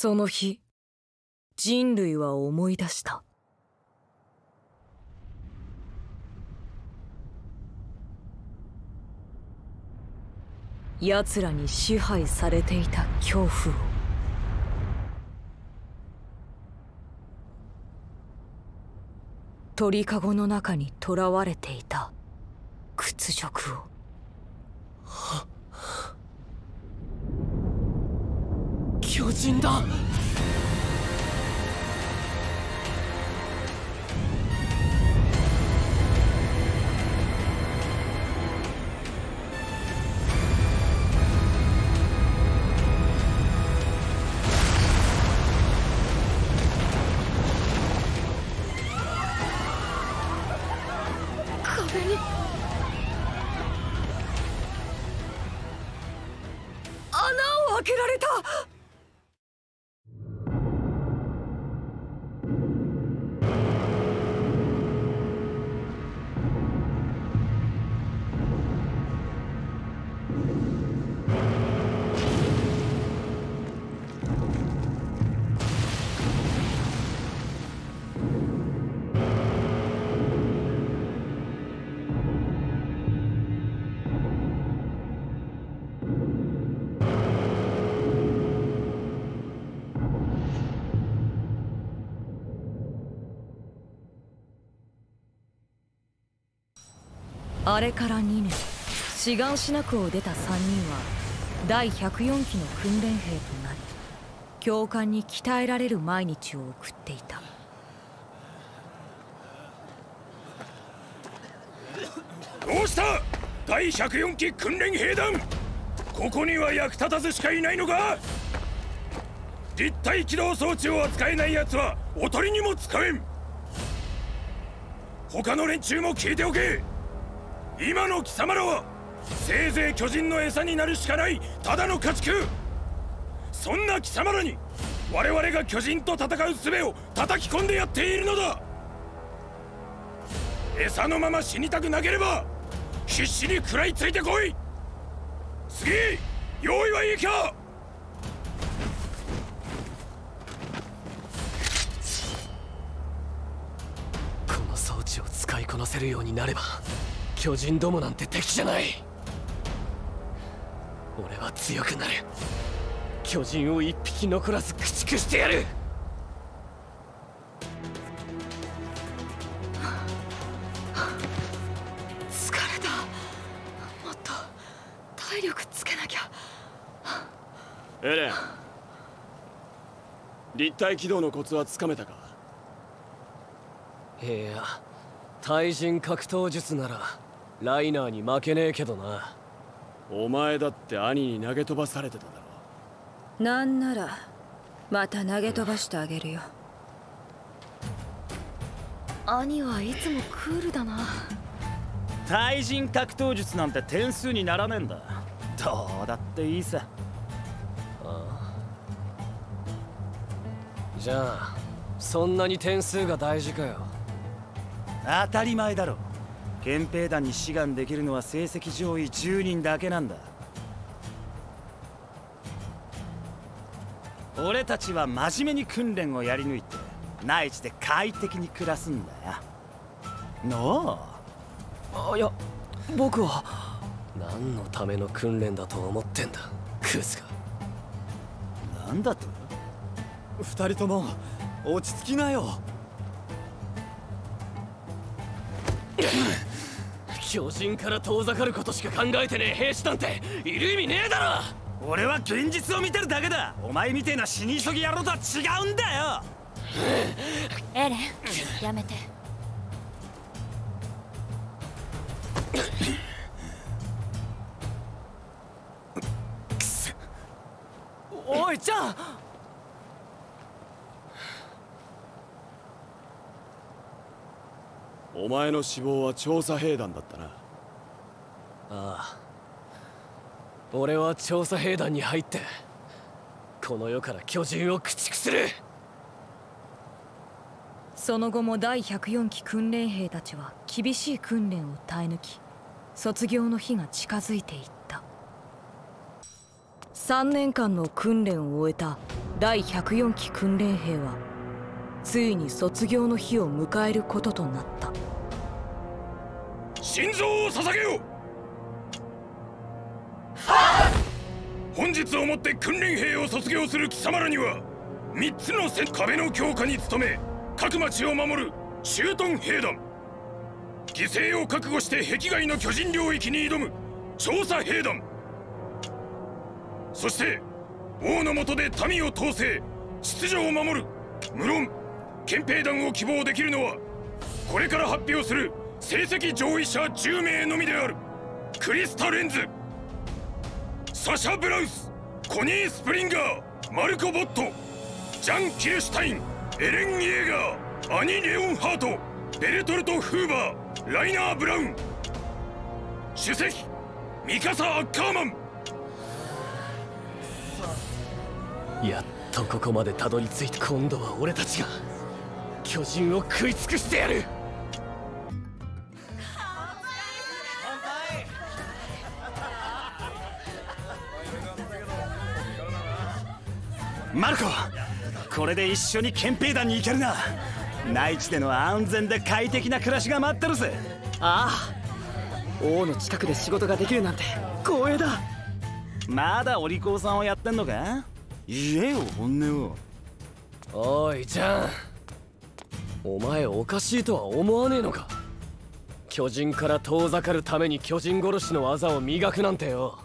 その日人類は思い出した。奴らに支配されていた恐怖を。鳥かごの中に囚われていた屈辱を。有金丹。あれから2年。志願しなくを出た3人は第104期の訓練兵となり教官に鍛えられる毎日を送っていた。どうした？第104期訓練兵団。ここには役立たずしかいないのか？立体起動装置を扱えない奴はおとりにも使えん。他の連中も聞いておけ。今の貴様らはせいぜい巨人の餌になるしかないただの家畜。そんな貴様らに我々が巨人と戦う術を叩き込んでやっているのだ。餌のまま死にたくなければ必死に食らいついてこい。次用意はいいか。この装置を使いこなせるようになれば。巨人どもなんて敵じゃない。俺は強くなる。巨人を一匹残らず駆逐してやる。疲れた。もっと体力つけなきゃ。エレン。立体起動のコツはつかめたか？いや対人格闘術ならライナーに負けねえけどな。お前だって兄に投げ飛ばされてただろ。なんならまた投げ飛ばしてあげるよ。兄はいつもクールだな。対人格闘術なんて点数にならねえんだ。どうだっていいさ。じゃあそんなに点数が大事かよ。当たり前だろ憲兵団に志願できるのは成績上位10人だけなんだ。俺たちは真面目に訓練をやり抜いて内地で快適に暮らすんだよ。のあいや僕は。何のための訓練だと思ってんだクズが。うなんだと？二人とも落ち着きなよ巨人から遠ざかることしか考えてねえ兵士なんている意味ねえだ俺は現実を見てるだけだ。お前みてえな死に急ぎ野郎とは違うんだよ。エレンやめて。ろおいちゃんお前の死亡は調査兵団だったな。ああ。俺は調査兵団に入ってこの世から巨人を駆逐する。その後も第104期訓練兵たちは厳しい訓練を耐え抜き卒業の日が近づいていった。3年間の訓練を終えた第104期訓練兵はついに卒業の日を迎えることとなった心臓を捧げよ！う本日をもって訓練兵を卒業する貴様らには3つの戦壁の強化に努め各町を守る駐屯兵団。犠牲を覚悟して壁外の巨人領域に挑む調査兵団。そして王の下で民を統制秩序を守る無論憲兵団を希望できるのはこれから発表する成績上位者10名のみである。クリスタ・レンズ。サシャ・ブラウス。コニー・スプリンガー。マルコ・ボット。ジャン・キルシュタイン。エレン・イエガー。アニ・レオンハート。ベルトルト・フーバー。ライナー・ブラウン。主席。ミカサ・アッカーマン。やっとここまでたどり着いて今度は俺たちが。巨人を食い尽くしてやる。マルコこれで一緒に憲兵団に行けるな。内地での安全で快適な暮らしが待ってるぜ。ああ王の近くで仕事ができるなんて光栄だ。まだお利口さんをやってんのか？言えよ本音を。おいちゃんお前おかしいとは思わねえのか。巨人から遠ざかるために巨人殺しの技を磨くなんてよ。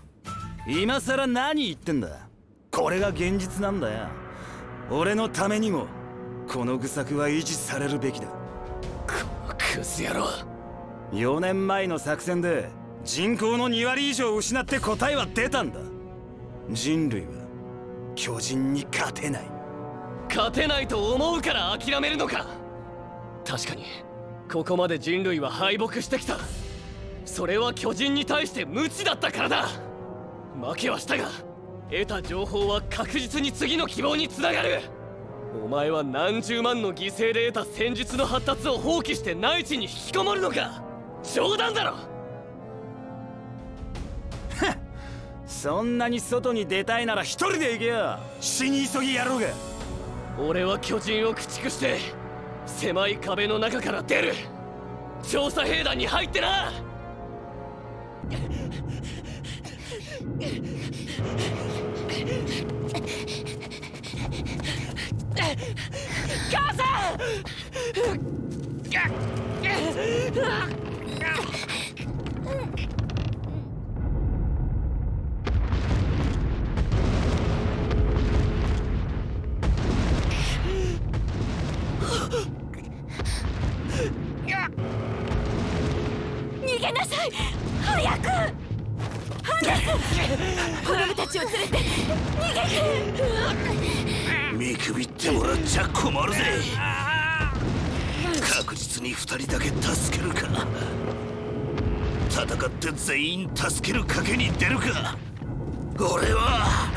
今さら何言ってんだ？これが現実なんだよ。俺のためにもこの愚策は維持されるべきだ。このクズ野郎。4年前の作戦で人口の2割以上失って答えは出たんだ。人類は巨人に勝てない。勝てないと思うから諦めるのか。確かにここまで人類は敗北してきた。それは巨人に対して無知だったからだ。負けはしたが得た情報は確実に次の希望につながる。お前は何十万の犠牲で得た戦術の発達を放棄して内地に引きこもるのか。冗談だろ。そんなに外に出たいなら一人で行けよ。死に急ぎやろうが。俺は巨人を駆逐して狭い壁の中から出る。調査兵団に入ってな母さ逃げなさい早く子供たちを連れて逃げて見くびってもらっちゃ困るぜ。確実に2人だけ助けるか戦って全員助ける賭けに出るか。俺は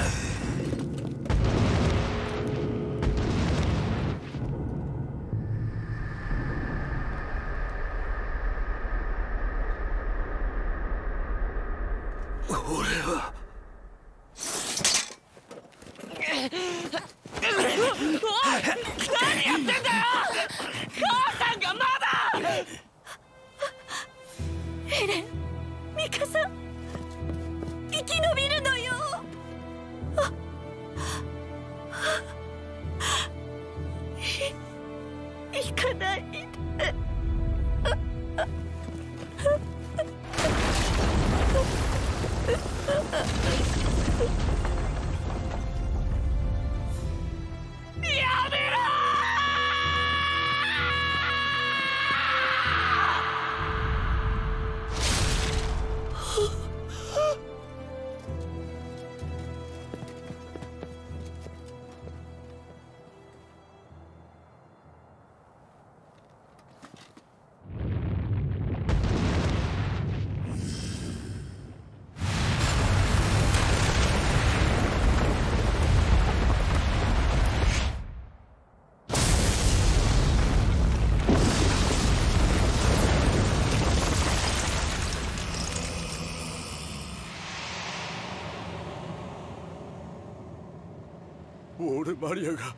マリアが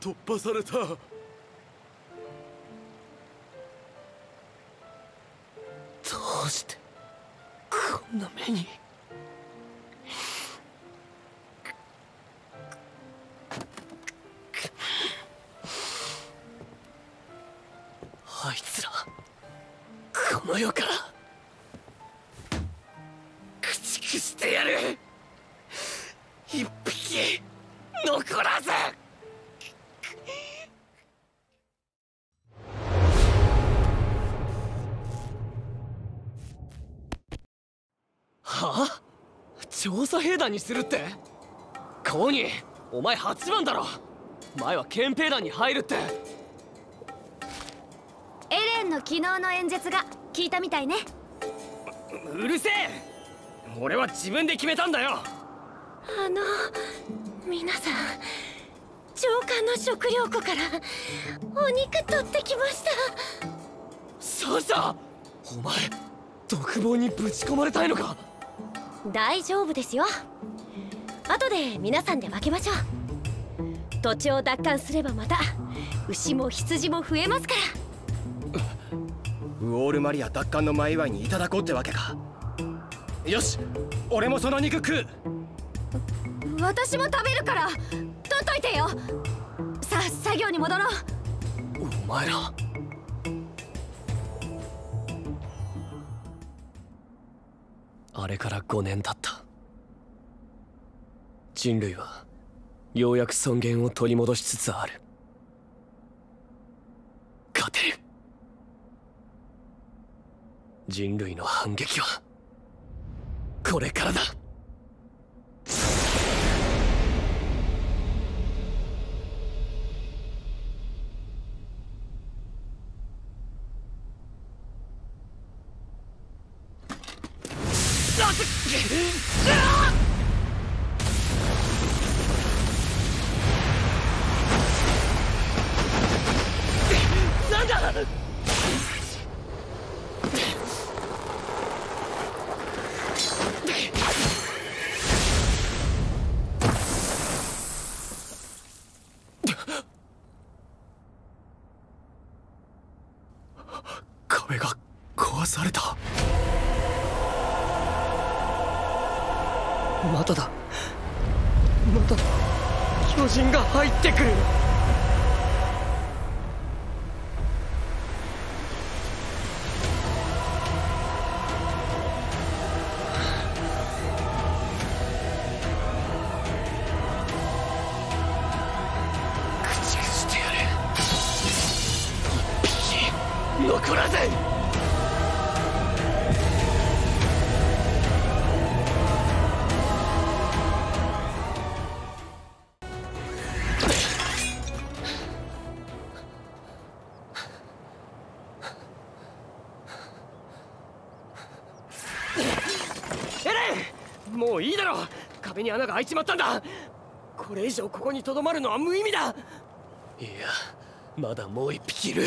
突破された。調査兵団にするって？コーニーお前8番だろ。前は憲兵団に入るって。エレンの昨日の演説が聞いたみたいね。うるせえ。俺は自分で決めたんだよ。あの皆さん上官の食料庫からお肉取ってきました。サシャお前独房にぶち込まれたいのか？大丈夫ですよ。後で皆さんで分けましょう。土地を奪還すればまた牛も羊も増えますから。ウォールマリア奪還の前祝いにいただこうってわけか。よし俺もその肉食う。私も食べるから取っといてよ。さあ作業に戻ろう。お前らあれから5年経った。人類はようやく尊厳を取り戻しつつある。勝てる。人類の反撃はこれからだ。壁に穴が開いちまったんだ。これ以上ここにとどまるのは無意味だ。いやまだもう一匹いる。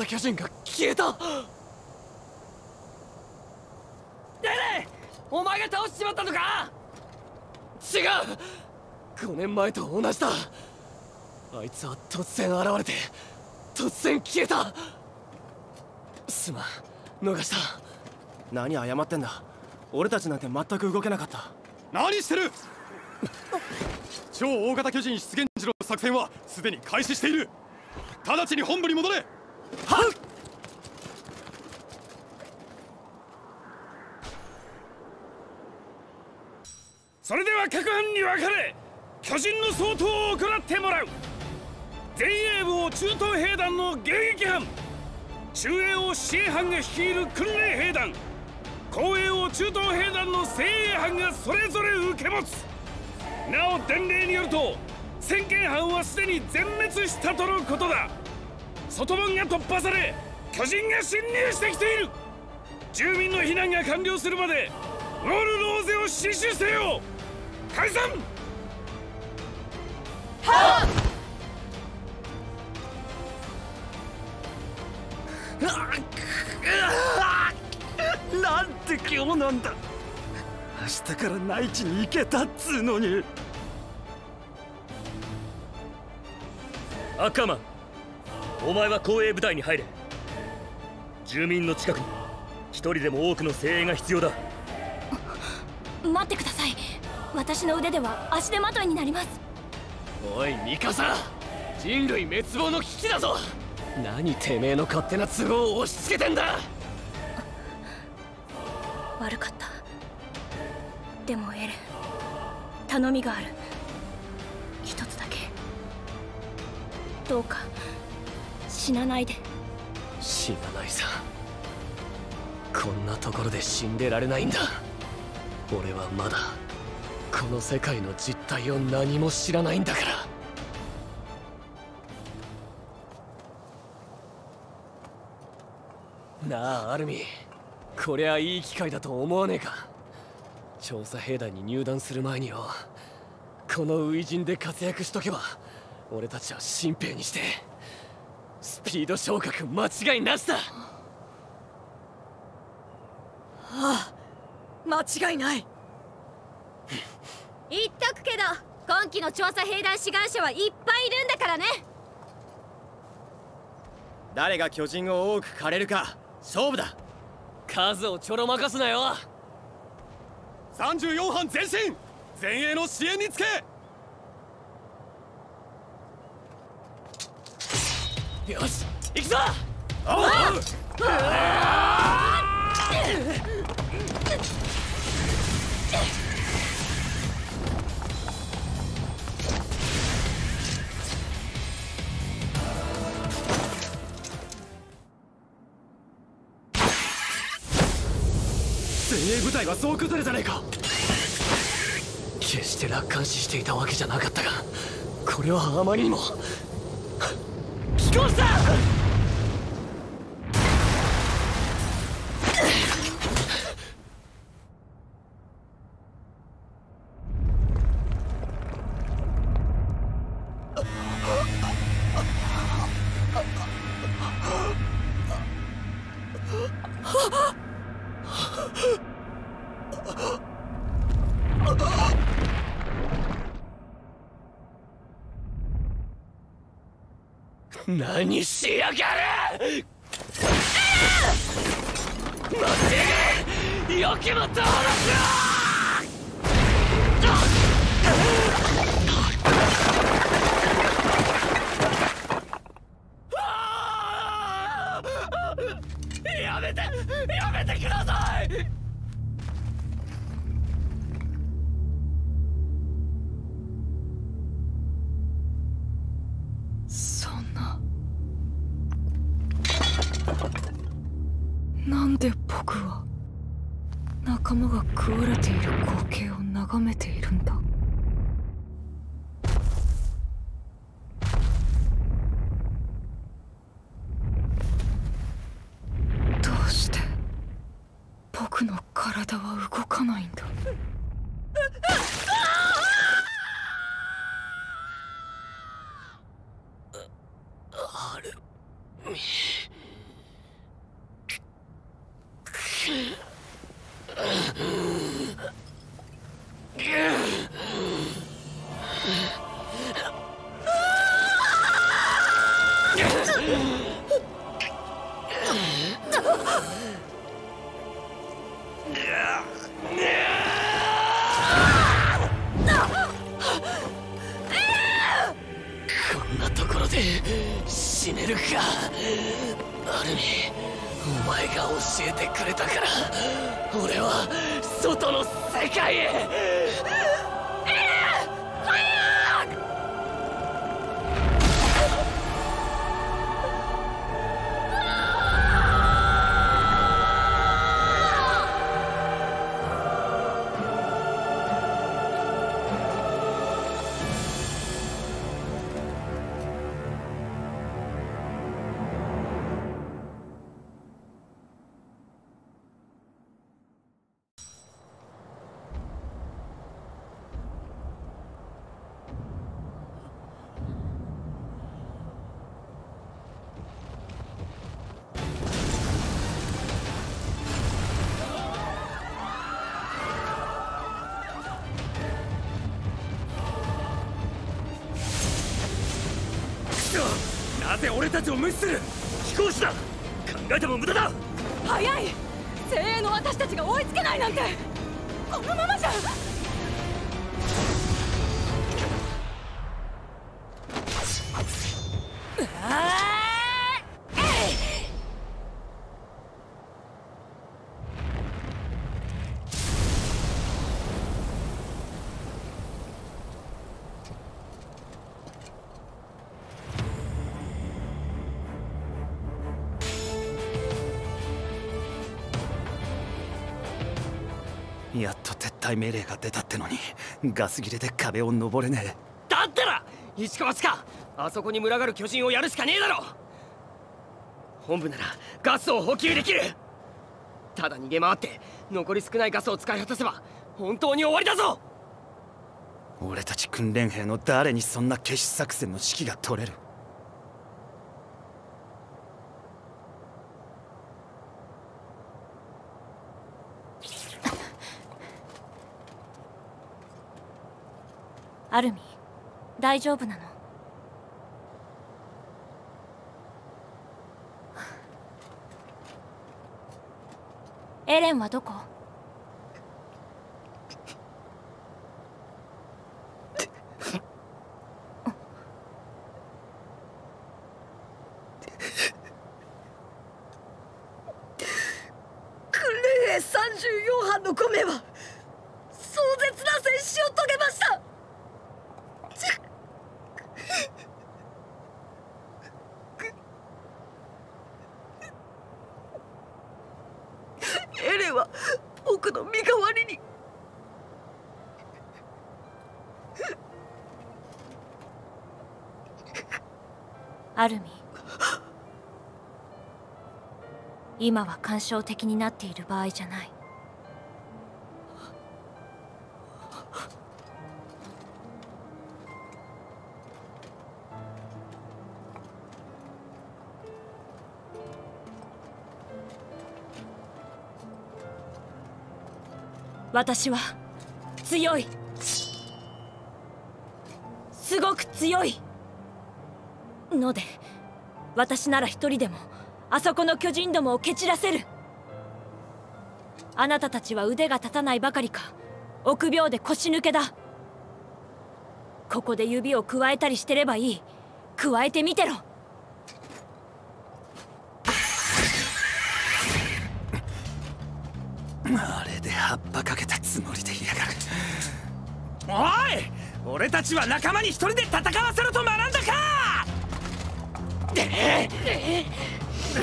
超大型巨人が消えた。レレお前が倒しちまったのか。違う。5年前と同じだ。あいつは突然現れて突然消えた。すまん。逃した。何謝ってんだ。俺たちなんて全く動けなかった。何してる。超大型巨人出現時の作戦はすでに開始している。直ちに本部に戻れ。それでは各班に分かれ巨人の相当を行ってもらう。前衛部を中東兵団の迎撃班。中衛を支援班が率いる訓練兵団。後衛を中東兵団の精鋭班がそれぞれ受け持つ。なお伝令によると先見班はすでに全滅したとのことだ。外門が突破され巨人が侵入してきている。住民の避難が完了するまでウォールローゼを死守せよ。解散!はなんて今日なんだ。明日から内地に行けたっつうのに。アッカーマンお前は後衛部隊に入れ。住民の近くに一人でも多くの精鋭が必要だ。待ってください。私の腕では足手まといになります。おいミカサ！人類滅亡の危機だぞ！何てめえの勝手な都合を押し付けてんだ！悪かった。でもエレン頼みがある。一つだけ。どうか死なないで。死なないさ。こんなところで死んでられないんだ。俺はまだこの世界の実態を何も知らないんだから。なあアルミ。こりゃいい機会だと思わねえか。調査兵団に入団する前によ。この初陣で活躍しとけば俺たちは新兵にして。スピード昇格間違いなしだ。ああ間違いない。言っとくけど今期の調査兵団志願者はいっぱいいるんだからね。誰が巨人を多く狩れるか勝負だ。数をちょろまかすなよ。34班前進。前衛の支援につけよし行くぞ！前衛部隊は総崩れじゃねえか。決して楽観視していたわけじゃなかったがこれはあまりにも Escuta! 港した何しやがる！待って！よけもとやぜ俺たちを無視する。飛行士だ。考えても無駄だ。早い。精鋭の私たちが追いつけないなんて。このままじゃ。と撤退命令が出たってのにガス切れで壁を登れねえ。だったら石川地かあそこに群がる巨人をやるしかねえだろ。本部ならガスを補給できる。ただ逃げ回って残り少ないガスを使い果たせば本当に終わりだぞ。俺たち訓練兵の誰にそんな決死作戦の指揮が取れるアルミ大丈夫なの？エレンはどこ訓練兵34班の5名は壮絶な戦死を遂げましたエレンは僕の身代わりにアルミ今は感傷的になっている場合じゃない。私は強い。すごく強い。ので私なら一人でも。あそこの巨人どもを蹴散らせる。あなたたちは腕が立たないばかりか。臆病で腰抜けだ。ここで指をくわえたりしてればいい。くわえてみてろ。あれで葉っぱかけたつもりでいやがる。おい！俺たちは仲間に一人で戦わせろと学んだかす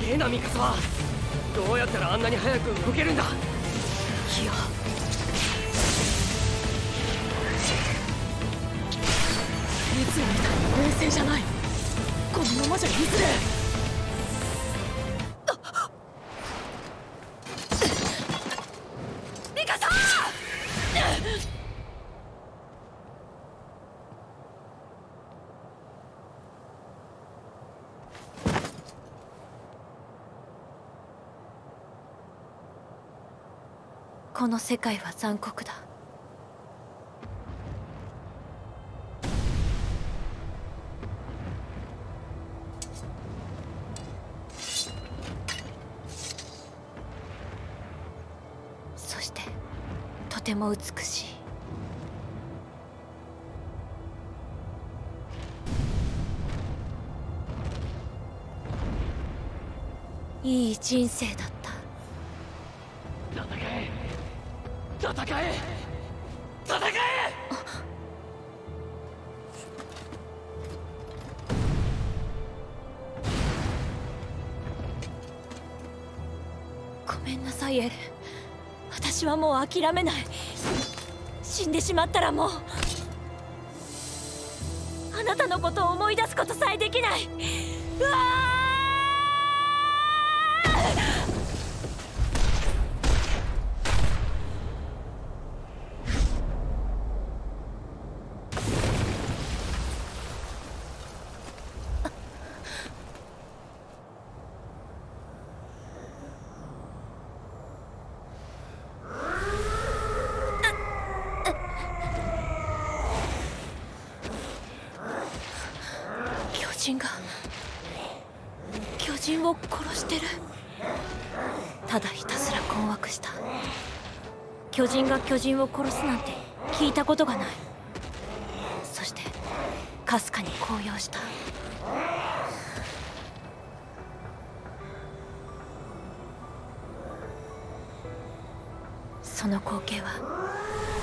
げえなミカサは。どうやったらあんなに早く動けるんだ。いや。いつもみたいに冷静じゃない。このままじゃいずれ。この世界は残酷だ。そしてとても美しい。いい人生だった。戦え。戦え。ごめんなさいエレン私はもう諦めない。死んでしまったらもうあなたのことを思い出すことさえできない。うわ巨人が巨人を殺してるただひたすら困惑した巨人が人を殺すなんて聞いたことがない。そしてかすかに高揚した。その光景は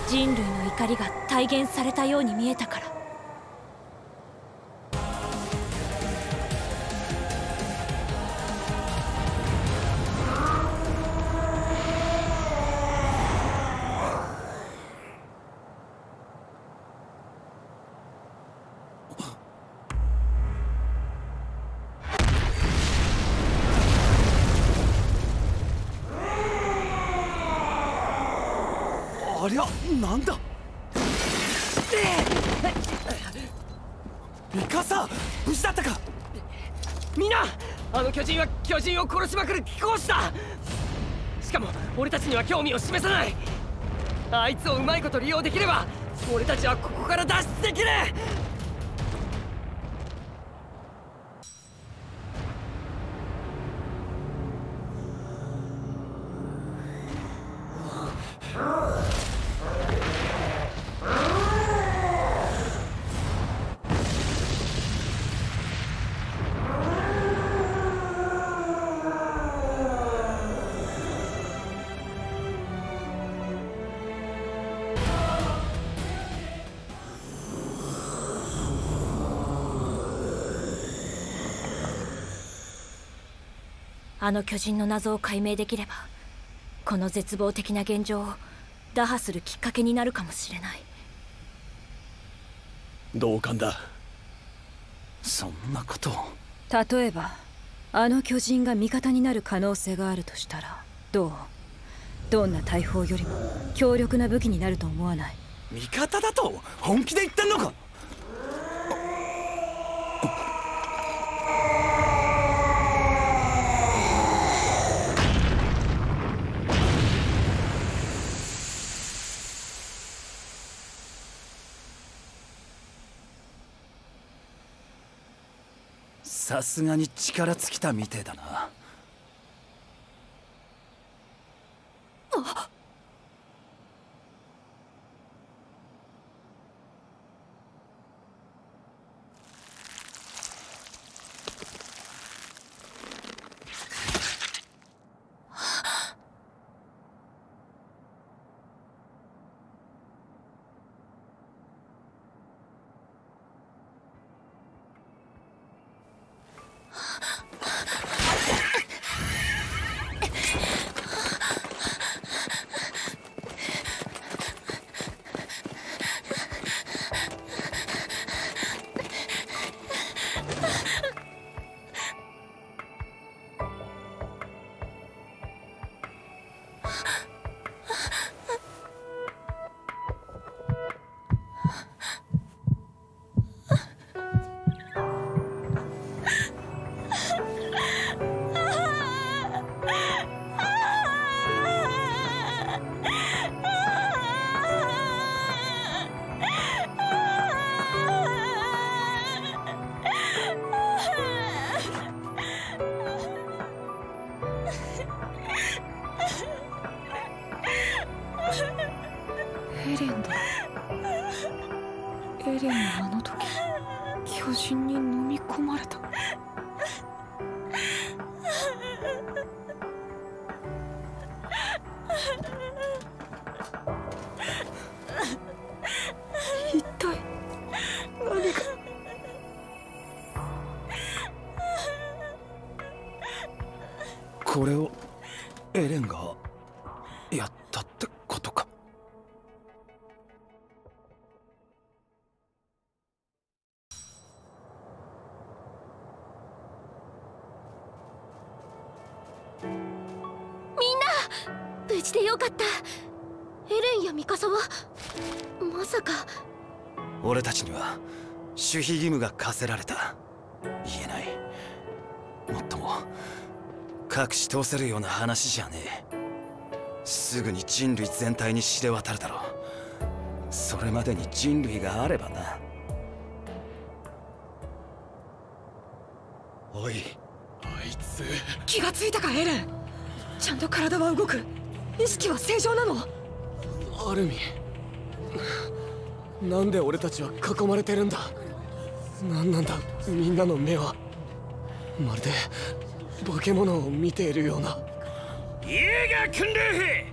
人類の怒りが体現されたように見えたから。興味を示さない。あいつをうまいこと利用できれば俺たちはここから脱出できる。あの巨人の謎を解明できればこの絶望的な現状を打破するきっかけになるかもしれない。同感だ。そんなことを。例えばあの巨人が味方になる可能性があるとしたらどう？どんな大砲よりも強力な武器になると思わない？味方だと本気で言ってんのか？さすがに力尽きたみてえだな。レンやミカサはまさか。俺たちには守秘義務が課せられた。言えない。もっとも隠し通せるような話じゃねえ。すぐに人類全体に知れ渡るだろう。それまでに人類があればな。おい。あいつ。気がついたかエレン。ちゃんと体は動く。意識は正常なの。アルミン。なんで俺たちは囲まれてるんだ？何なんだ？みんなの目は。まるで化け物を見ているような。イエーガー訓練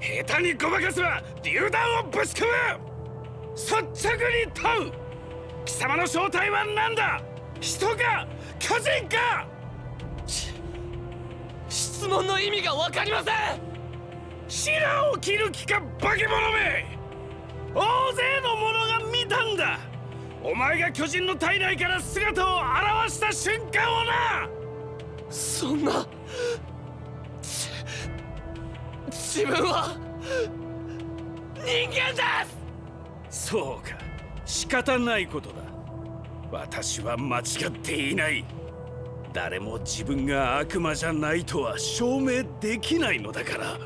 兵下手にごまかせば榴弾をぶち込む。率直に問う。貴様の正体は何だ？人か？巨人か？質問の意味が分かりません白を切る気か化け物め！大勢の者が見たんだ！お前が巨人の体内から姿を現した瞬間をな！そんなち自分は人間です！そうか。仕方ないことだ。私は間違っていない。誰も自分が悪魔じゃないとは証明できないのだから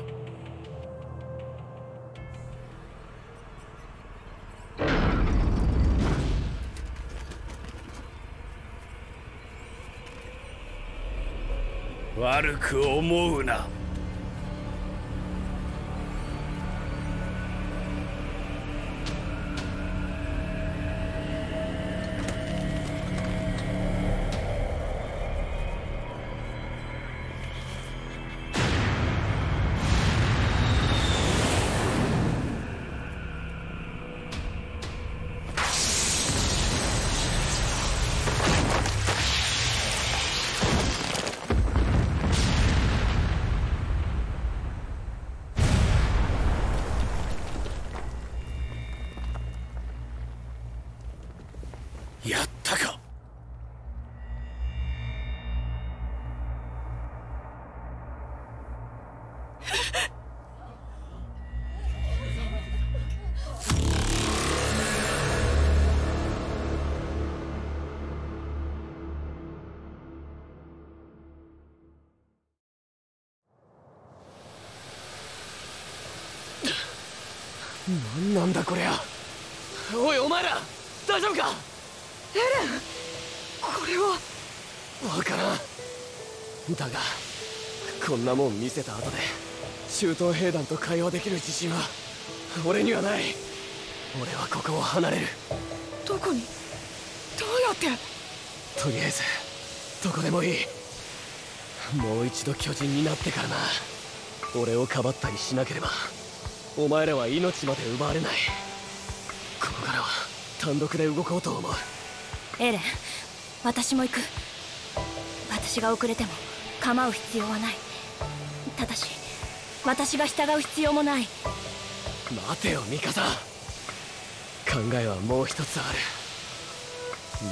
悪く思うな。何なんだこりゃ。おいお前ら大丈夫か？エレンこれは。わからん。だがこんなもん見せた後で中東兵団と会話できる自信は俺にはない。俺はここを離れる。どこに？どうやって？とりあえずどこでもいい。もう一度巨人になってからな。俺をかばったりしなければお前らは命まで奪われない。ここからは単独で動こうと思う。エレン私も行く。私が遅れても構う必要はない。ただし私が従う必要もない。待てよミカサ。考えはもう一つある。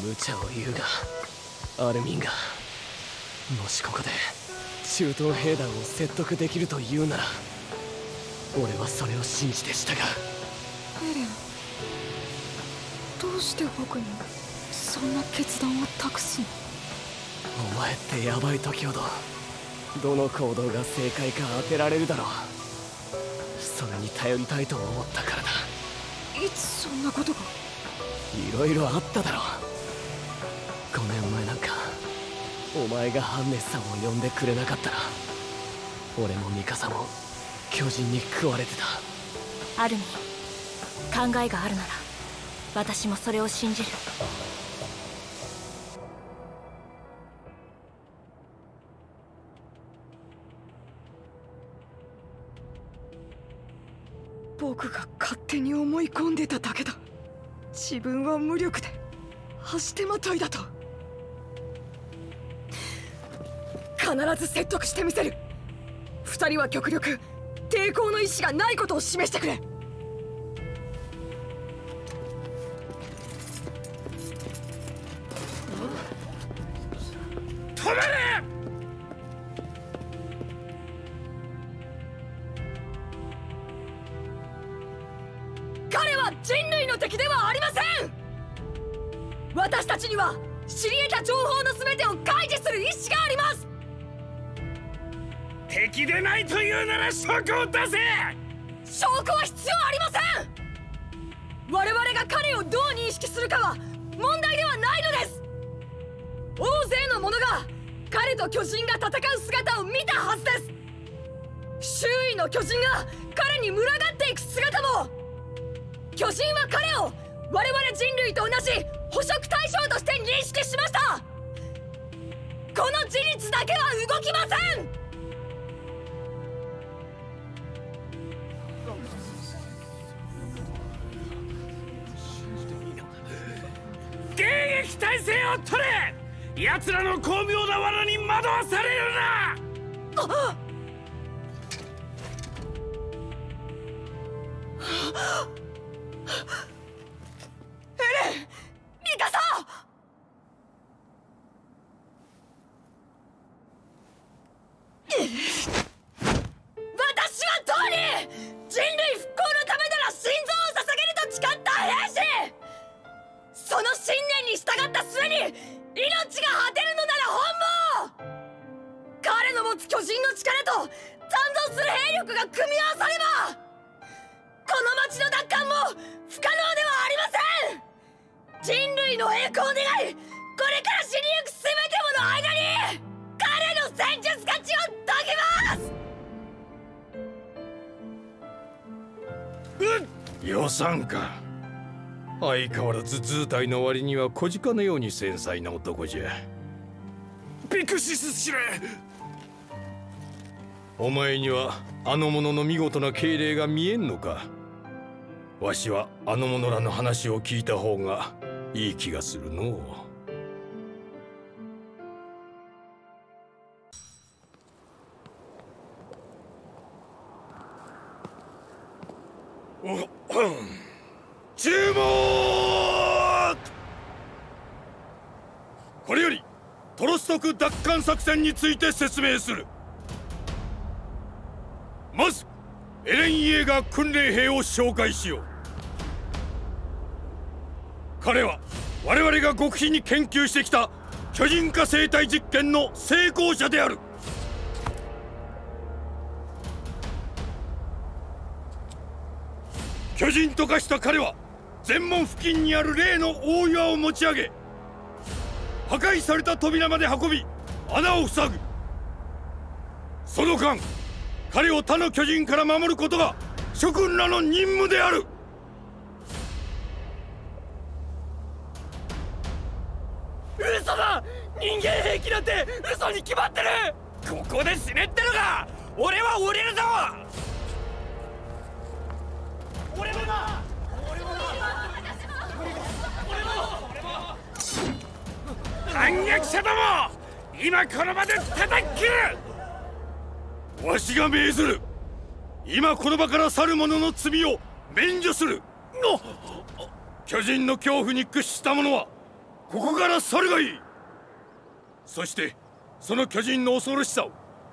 無茶を言うがアルミンがもしここで中東兵団を説得できると言うなら俺はそれを信じて従う。エレンどうして僕にそんな決断を託すの？お前ってヤバい時ほどどの行動が正解か当てられるだろう。それに頼りたいと思ったからだ。いつそんなことが？いろいろあっただろう。5年前なんか。お前がハンネスさんを呼んでくれなかったら俺もミカサも巨人に食われてた。アルミン考えがあるなら私もそれを信じる。僕が勝手に思い込んでただけだ。自分は無力で走ってまたいだと。必ず説得してみせる。二人は極力抵抗の意志がないことを示してくれ。彼は人類の敵ではありません！私たちには知り得た情報の全てを開示する意志があります敵でないというなら証拠を出せ。証拠は必要ありません。我々が彼をどう認識するかは問題ではないのです。大勢の者が彼と巨人が戦う姿を見たはずです。周囲の巨人が彼に群がっていく姿も。巨人は彼を我々人類と同じ捕食対象として認識しました。この事実だけは動きません。迎撃態勢を取れ。奴らの巧妙な罠に惑わされるな。あ っます予算か。相変わらず図体の割には小鹿のように繊細な男じゃ。ピクシス司令お前にはあの者の見事な敬礼が見えんのか。わしはあの者らの話を聞いた方がいい気がするのう 注目。これよりトロストク奪還作戦について説明する。まずエレン・イエーガー訓練兵を紹介しよう。彼は我々が極秘に研究してきた巨人化生態実験の成功者である。巨人と化した彼は全門付近にある例の大岩を持ち上げ破壊された扉まで運び穴を塞ぐ。その間彼を他の巨人から守ることが諸君らの任務である。嘘だ！人間兵器なんて嘘に決まってる！ここで死ねってのか！俺は降りるぞ！反逆者ども今この場で叩き切る。わしが命ずる。今この場から去る者の罪を免除する。巨人の恐怖に屈した者はここから去るがいい。そしてその巨人の恐ろしさを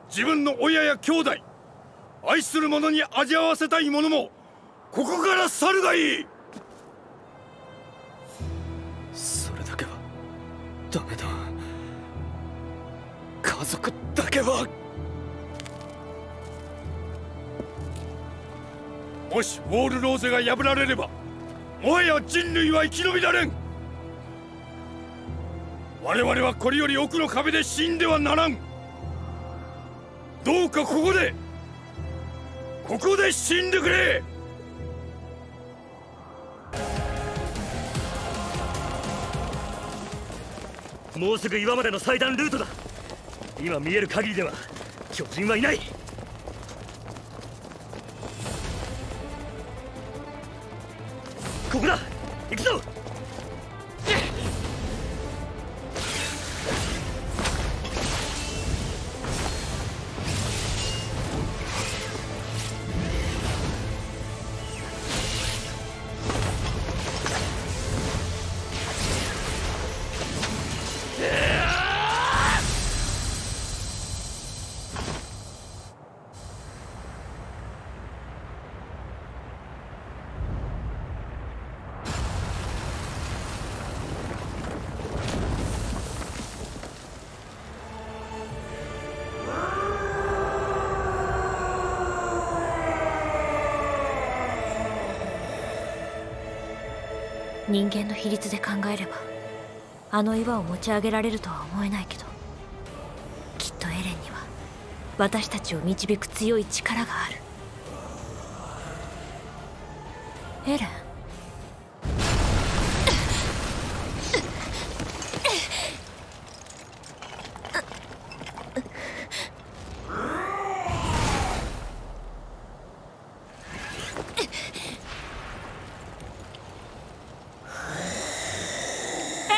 自分の親や兄弟愛する者に味わわせたい者もここから去るがいいダメだ家族だけは。もしウォール・ローゼが破られればもはや人類は生き延びられん。我々はこれより奥の壁で死んではならん。どうかここでここで死んでくれ。もうすぐ岩までの祭壇ルートだ。今見える限りでは巨人はいない。ここだ。行くぞ。人間の比率で考えればあの岩を持ち上げられるとは思えないけどきっとエレンには私たちを導く強い力がある。エレンエ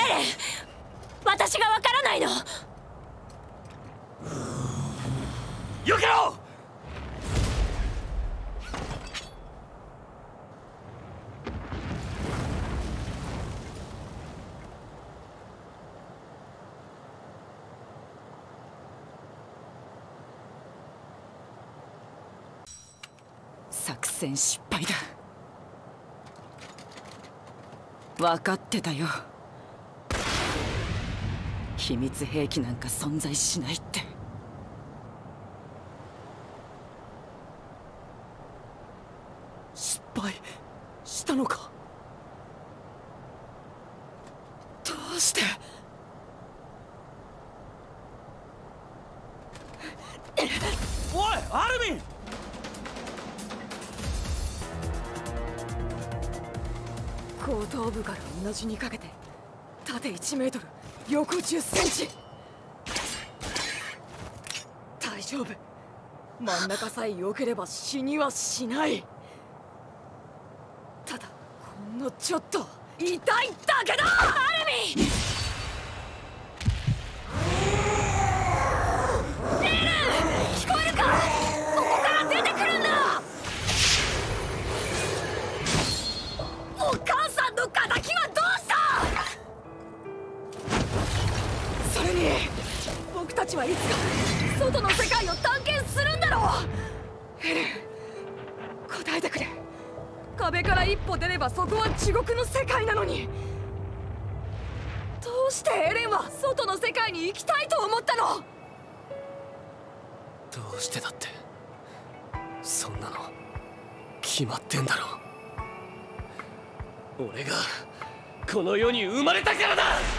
レン私がわからないの避けろ作戦失敗だ。分かってたよ。秘密兵器なんか存在しないって。1メートル。横10センチ。大丈夫。真ん中さえ良ければ死にはしない。ただほんのちょっと。痛いだけだ！アルミ！ま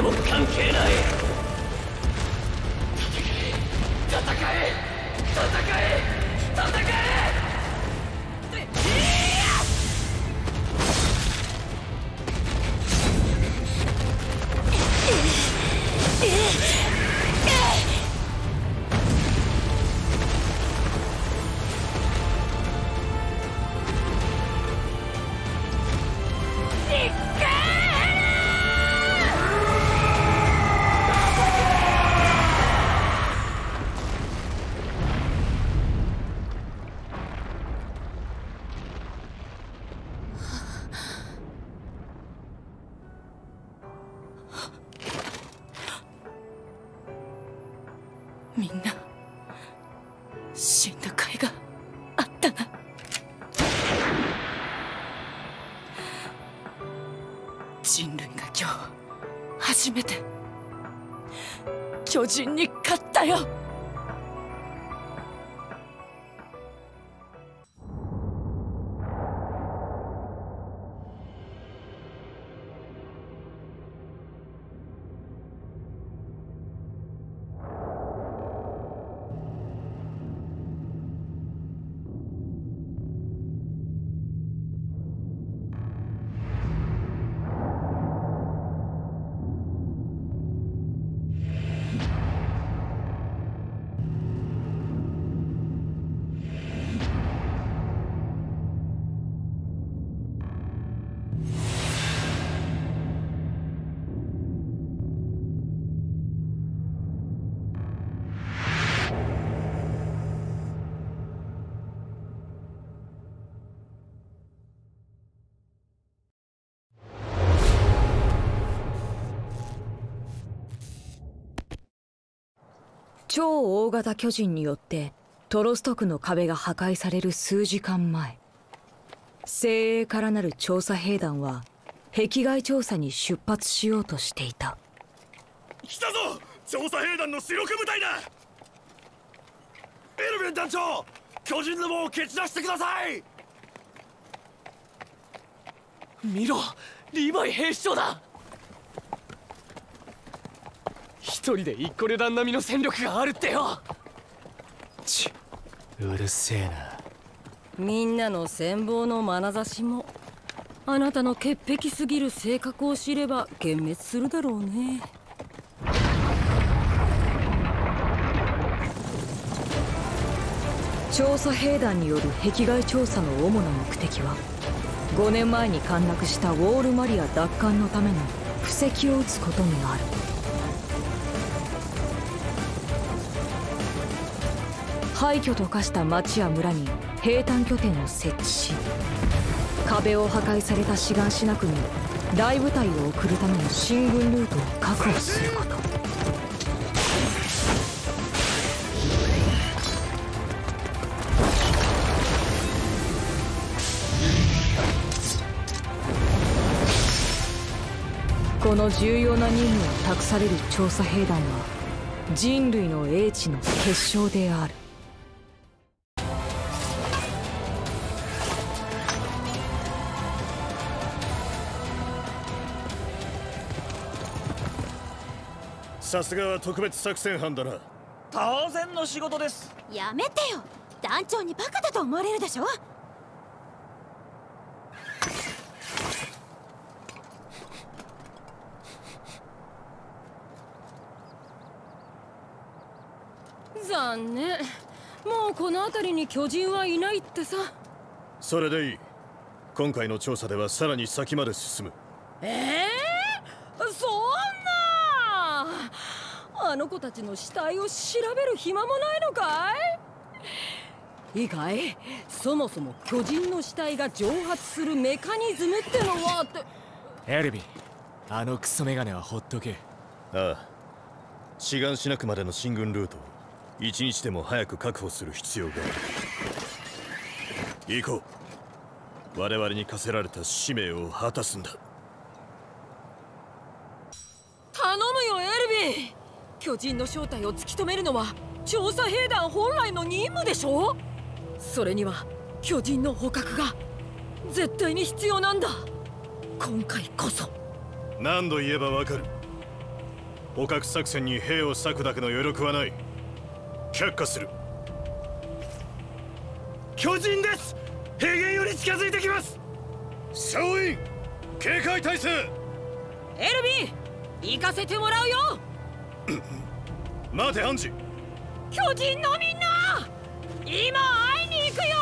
でも関係ない。戦え。戦え。戦え。戦え。えっ超大型巨人によってトロスト区の壁が破壊される数時間前。精鋭からなる調査兵団は壁外調査に出発しようとしていた。来たぞ！調査兵団の主力部隊だ！エルヴィン団長巨人の門を蹴散らしてください！見ろリヴァイ兵士長だ一人で一個旅団並みの戦力があるってよ。ちうるせえな。みんなの羨望の眼差しもあなたの潔癖すぎる性格を知れば幻滅するだろうね。調査兵団による壁外調査の主な目的は5年前に陥落したウォールマリア奪還のための布石を打つことにある廃墟と化した町や村に兵站拠点を設置し壁を破壊された志願しなくに大部隊を送るための進軍ルートを確保すること。この重要な任務を託される調査兵団は人類の英知の結晶である。さすがは特別作戦班だな。当然の仕事です。やめてよ。団長にバカだと思われるでしょ？残念。もうこの辺りに巨人はいないってさ。それでいい。今回の調査ではさらに先まで進む。ええー、そんなあの子たちの死体を調べる暇もないのかい？いいかい？そもそも巨人の死体が蒸発するメカニズムってのはって。エルヴィンあのクソメガネはほっとけ。ああ。志願しなくまでの進軍ルートを一日でも早く確保する必要がある。行こう。我々に課せられた使命を果たすんだ。頼むよエルヴィ。ン巨人の正体を突き止めるのは調査兵団本来の任務でしょ？それには巨人の捕獲が絶対に必要なんだ。今回こそ。何度言えばわかる。捕獲作戦に兵を割くだけの余力はない。却下する。巨人です！平原より近づいてきます！総員警戒態勢。エルビン行かせてもらうよ待てアンジ巨人のみんな！今会いに行くよ！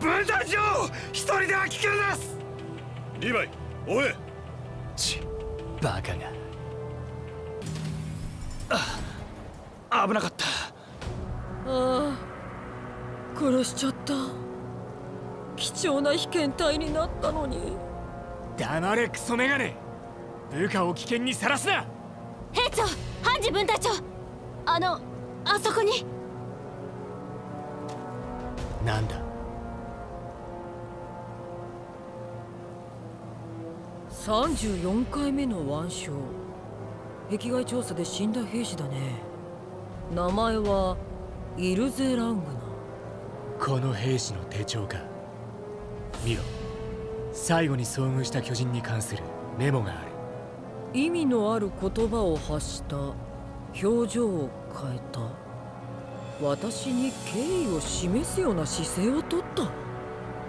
分団長一人では危険です！リヴァイ追え。ちバカが。あ危なかった。ああ殺しちゃった。貴重な被験体になったのに。黙れクソメガネ。部下を危険にさらすな兵長ハンジ分隊長あのあそこに。なんだ？34回目の腕章。壁外調査で死んだ兵士だね。名前はイルゼ・ラングナ。この兵士の手帳か。見ろ。最後に遭遇した巨人に関するメモがある意味のある言葉を発した。表情を変えた。私に敬意を示すような姿勢をとった。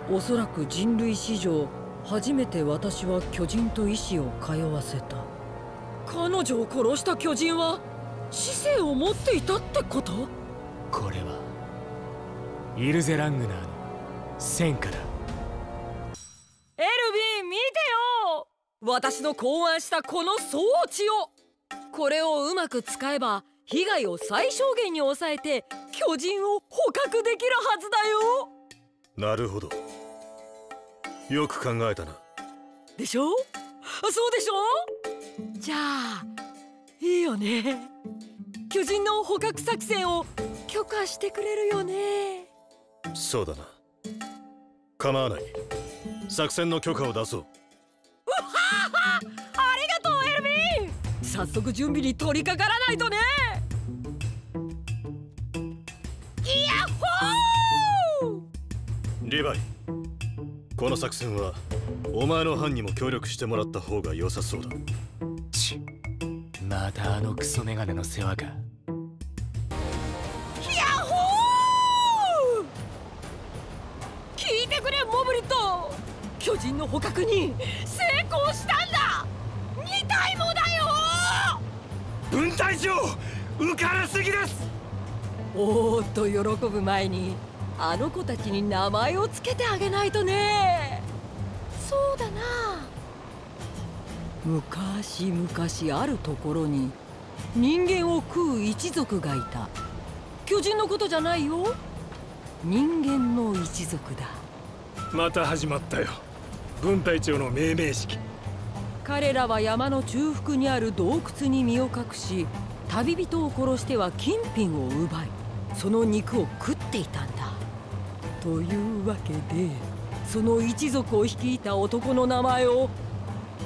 おそらく人類史上初めて私は巨人と意志を通わせた。彼女を殺した巨人は知性を持っていたってこと？これはイルゼ・ラングナーの戦果だ。私の考案したこの装置を。これをうまく使えば被害を最小限に抑えて巨人を捕獲できるはずだよ。なるほど。よく考えたな。でしょ？そうでしょ？じゃあいいよね。巨人の捕獲作戦を許可してくれるよね。そうだな。構わない。作戦の許可を出そう早速準備に取り掛からないとね。イヤッホー！リヴァイこの作戦はお前の班にも協力してもらった方が良さそうだ。ちまたあのクソメガネの世話か。ヤッホー！聞いてくれモブリット。巨人の捕獲に成功した分隊長浮からすぎです。おーっと喜ぶ前にあの子たちに名前を付けてあげないとね。そうだな。昔々あるところに人間を食う一族がいた。巨人のことじゃないよ。人間の一族だ。また始まったよ。分隊長の命名式彼らは山の中腹にある洞窟に身を隠し旅人を殺しては金品を奪いその肉を食っていたんだ。というわけでその一族を率いた男の名前を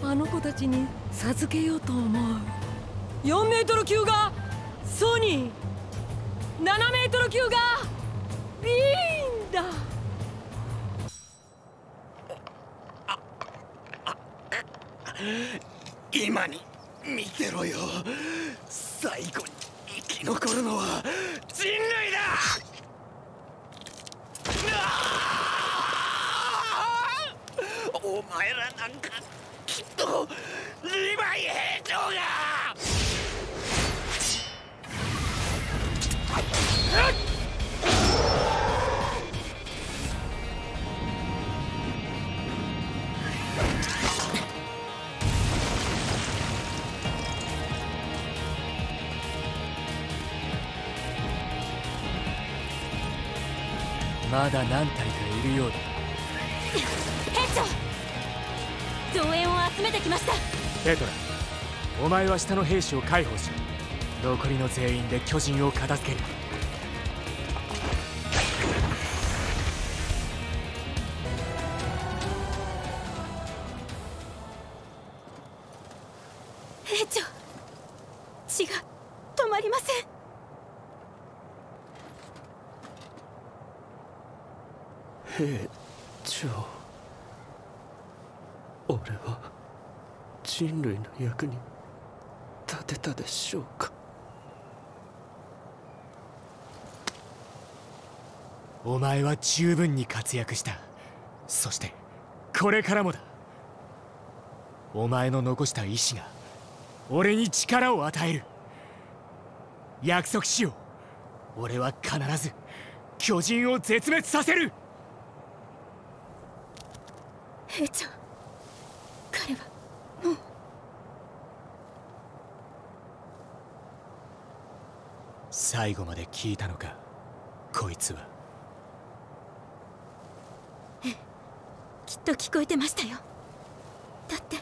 あの子たちに授けようと思う。4メートル級がソニー。7メートル級がビーンだ。今に見てろよ。最後に生き残るのは人類だ。お前らなんかきっとリヴァイ兵長が！まだ何体かいるようだ。兵長増援を集めてきました。ペトラお前は下の兵士を解放し残りの全員で巨人を片付ける役に立てたでしょうか？お前は十分に活躍した。そしてこれからもだ。お前の残した意志が俺に力を与える。約束しよう。俺は必ず巨人を絶滅させる。兵長彼はもう最後まで聞いたのかこいつは。きっと聞こえてましたよ。だって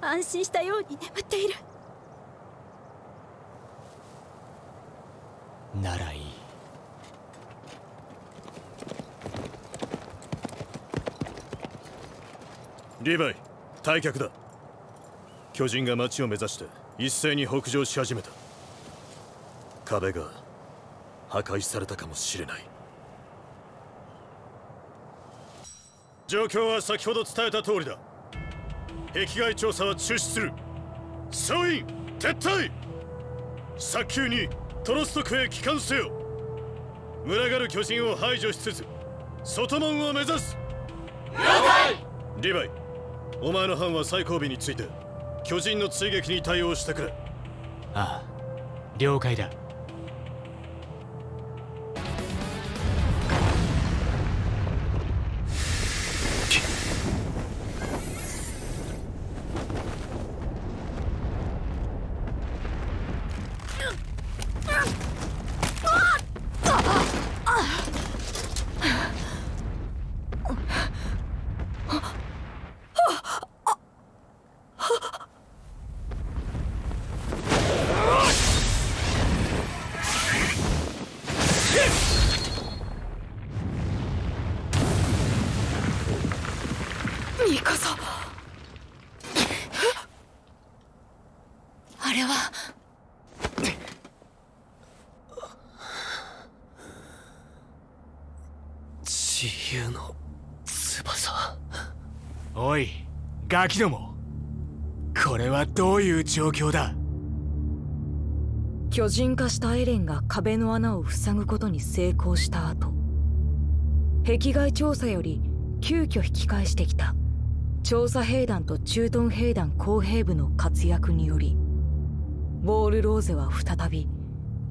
安心したように眠っている。ならいい。リヴァイ退却だ。巨人が町を目指して一斉に北上し始めた壁が破壊されたかもしれない。状況は先ほど伝えた通りだ。壁外調査は中止する。総員撤退！早急にトロスト区へ帰還せよ。群がる巨人を排除しつつ外門を目指す。了解！リヴァイお前の班は最後尾について巨人の追撃に対応してくれ。ああ了解だ自由の翼。おいガキども。これはどういう状況だ？巨人化したエレンが壁の穴を塞ぐことに成功した後壁外調査より急遽引き返してきた調査兵団と駐屯兵団後兵部の活躍によりウォール・ローゼは再び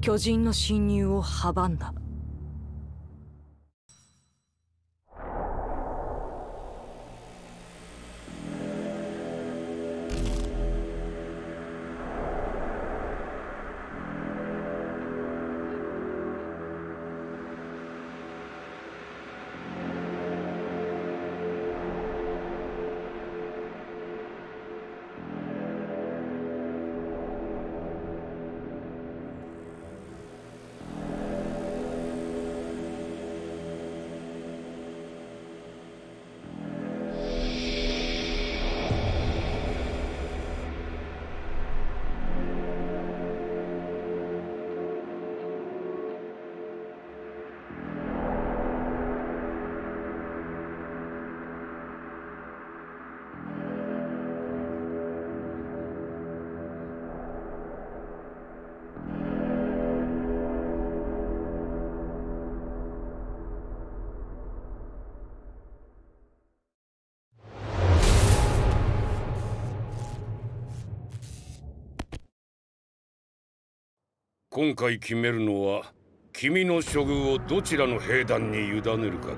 巨人の侵入を阻んだ今回決めるのは君の処遇をどちらの兵団に委ねるかだ。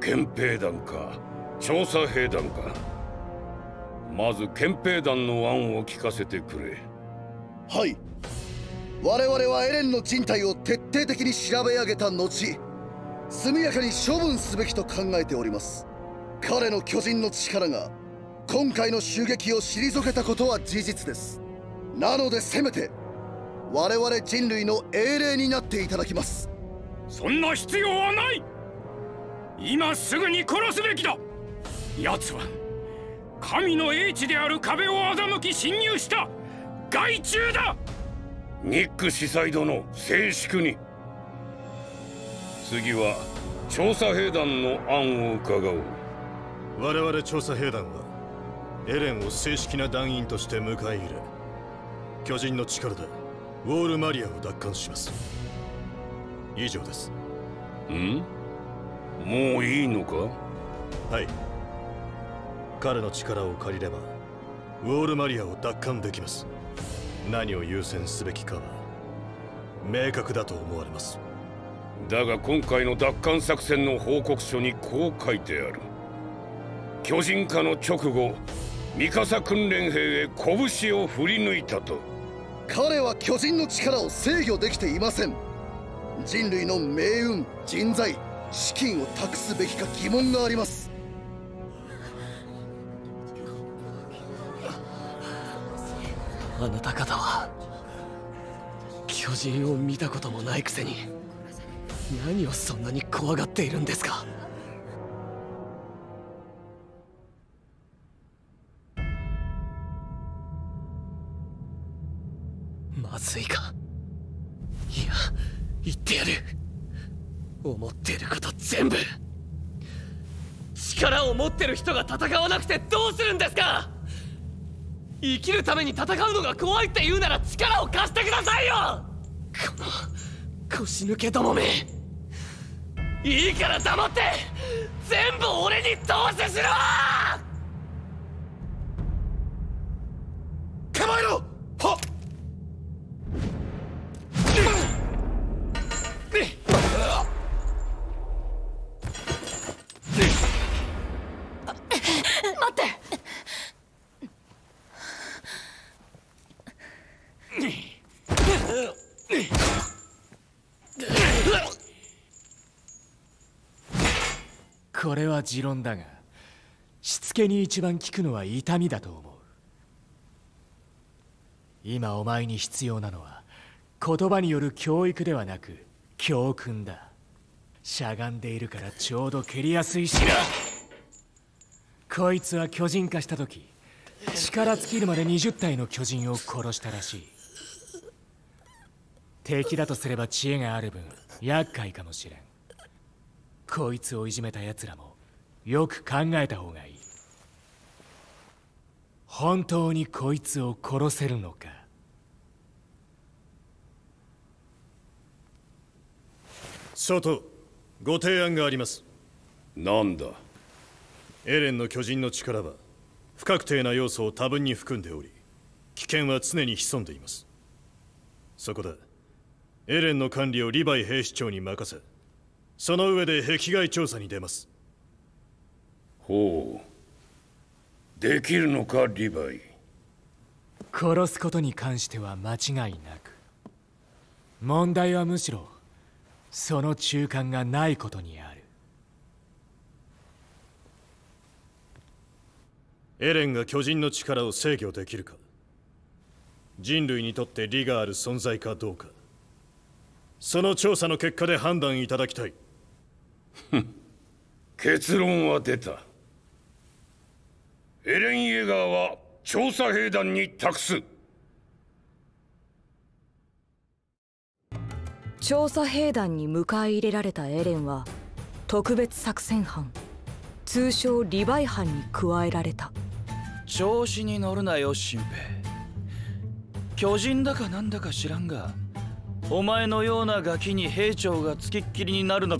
憲兵団か調査兵団か。まず憲兵団の案を聞かせてくれ。はい。我々はエレンの人体を徹底的に調べ上げた後速やかに処分すべきと考えております。彼の巨人の力が今回の襲撃を退けたことは事実です。なのでせめて我々人類の英霊になっていただきます。そんな必要はない。今すぐに殺すべきだ。奴は神の英知である壁を欺き侵入した。害虫だ。ニック司祭殿静粛に。次は調査兵団の案を伺おう。我々調査兵団はエレンを正式な団員として迎え入れ巨人の力でウォールマリアを奪還します。以上です。ん？もういいのか？はい。彼の力を借りればウォールマリアを奪還できます。何を優先すべきかは明確だと思われます。だが今回の奪還作戦の報告書にこう書いてある。巨人化の直後ミカサ訓練兵へ拳を振り抜いたと彼は巨人の力を制御できていません。人類の命運人材資金を託すべきか疑問があります。あなた方は巨人を見たこともないくせに何をそんなに怖がっているんですか？思っていること全部。力を持ってる人が戦わなくてどうするんですか？生きるために戦うのが怖いって言うなら力を貸してくださいよ！この腰抜けどもめ。いいから黙って！全部俺に投資しろ構えろはっ待ってこれは持論だがしつけに一番効くのは痛みだと思う。今お前に必要なのは言葉による教育ではなく教訓だ。しゃがんでいるからちょうど蹴りやすいしこいつは巨人化した時力尽きるまで20体の巨人を殺したらしい。敵だとすれば知恵がある分厄介かもしれん。こいつをいじめた奴らもよく考えた方がいい。本当にこいつを殺せるのか。相当ご提案があります。なんだ？エレンの巨人の力は不確定な要素を多分に含んでおり危険は常に潜んでいます。そこでエレンの管理をリヴァイ兵士長に任せその上で壁外調査に出ますほう。できるのかリヴァイ？殺すことに関しては間違いなく。問題はむしろその中間がないことにある。エレンが巨人の力を制御できるか。人類にとって利がある存在かどうか。その調査の結果で判断いただきたい。結論は出たエレン・イェガーは調査兵団に託す。調査兵団に迎え入れられたエレンは特別作戦班通称リヴァイ班に加えられた。調子に乗るなよ新兵。巨人だかなんだか知らんがお前のようなガキに兵長がつきっきりになるの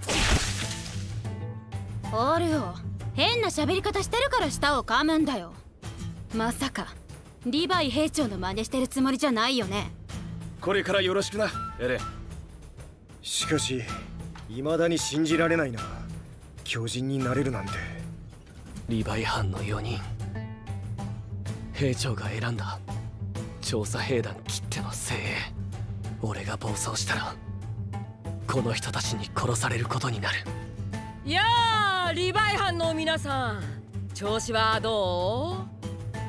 おるよ変な喋り方してるから舌を噛むんだよ。まさかリヴァイ兵長の真似してるつもりじゃないよね。これからよろしくなエレン。しかし未だに信じられないな。巨人になれるなんて。リヴァイ班の4人。兵長が選んだ。調査兵団きっての精鋭。俺が暴走したらこの人たちに殺されることになるやあリヴァイ班の皆さん調子はど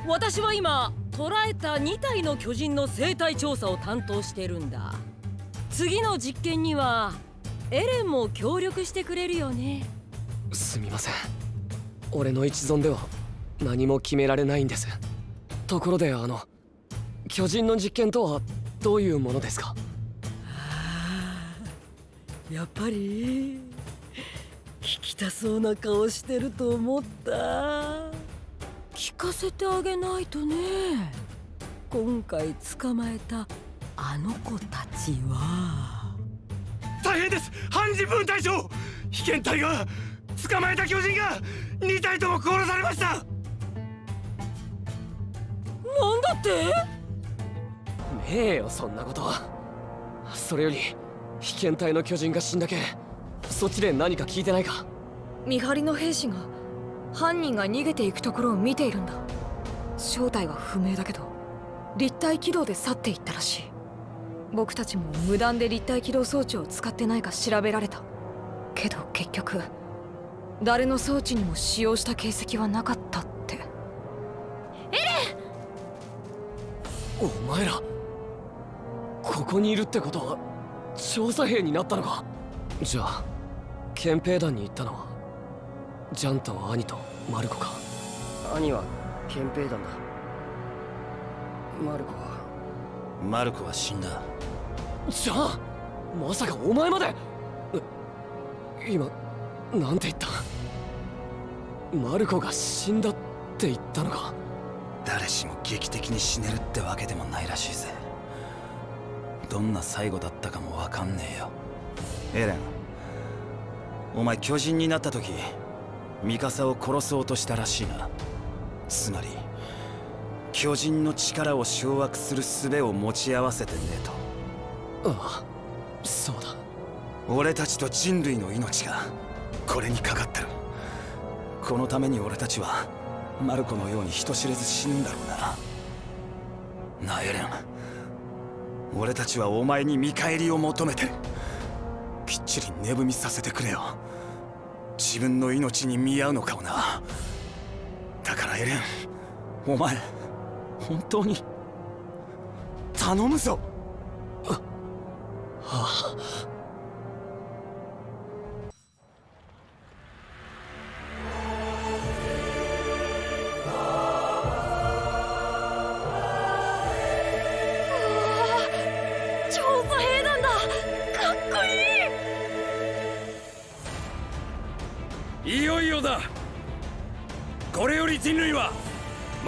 う？私は今捕らえた2体の巨人の生態調査を担当してるんだ。次の実験にはエレンも協力してくれるよね。すみません。俺の一存では何も決められないんです。ところであの巨人の実験とはどういうものですか？やっぱり引きたそうな顔してると思った。聞かせてあげないとね。今回捕まえたあの子たちは。大変です。半人分隊長被験隊が捕まえた巨人が2体とも殺されました。なんだって？ねえよそんなこと。それより被験隊の巨人が死んだけそっちで何か聞いてないか？見張りの兵士が犯人が逃げていくところを見ているんだ。正体は不明だけど立体軌道で去っていったらしい。僕たちも無断で立体起動装置を使ってないか調べられた。けど結局誰の装置にも使用した形跡はなかったって。エレンお前らこここにいるってことは調査兵になったのか？じゃあ憲兵団に行ったのはジャンと兄とマルコか。兄は憲兵団だ。マルコは？マルコは死んだ。じゃあまさかお前まで？今なんて言った？マルコが死んだって言ったのか。誰しも劇的に死ねるってわけでもないらしいぜ。どんな最後だったかもわかんねえよ。エレンお前巨人になった時ミカサを殺そうとしたらしいな。つまり巨人の力を掌握する術を持ち合わせてねえと。ああそうだ。俺たちと人類の命がこれにかかってる。このために俺たちはマルコのように人知れず死ぬんだろうな。なあエレン俺たちはお前に見返りを求めてるきっちり寝踏みさせてくれよ。自分の命に見合うのかもな。だからエレンお前本当に頼むぞ。はあ。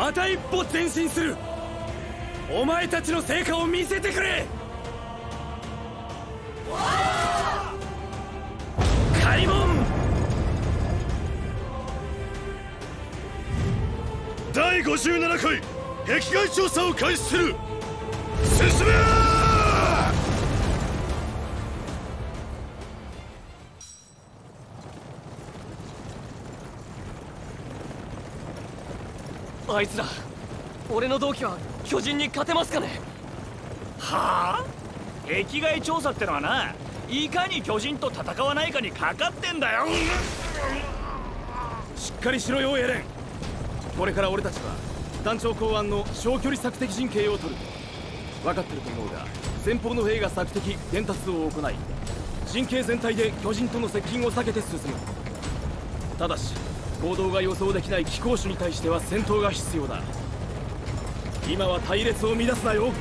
また一歩前進する。お前たちの成果を見せてくれ。開門。第57回壁外調査を開始する。進めあいつら。俺の同期は巨人に勝てますかね？はあ？壁外調査ってのはないかに巨人と戦わないかにかかってんだよ。しっかりしろよエレン。これから俺たちは団長考案の小距離索敵陣形を取る。分かってると思うが前方の兵が索敵伝達を行い陣形全体で巨人との接近を避けて進む。ただし行動が予想できない機構種に対しては戦闘が必要だ。今は隊列を乱すなよ。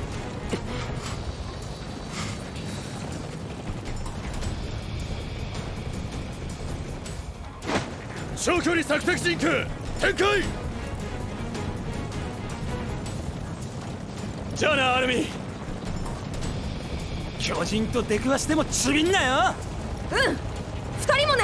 長距離索敵陣形展開！じゃあなアルミ。巨人と出くわしてもちびんなよ。うん。二人も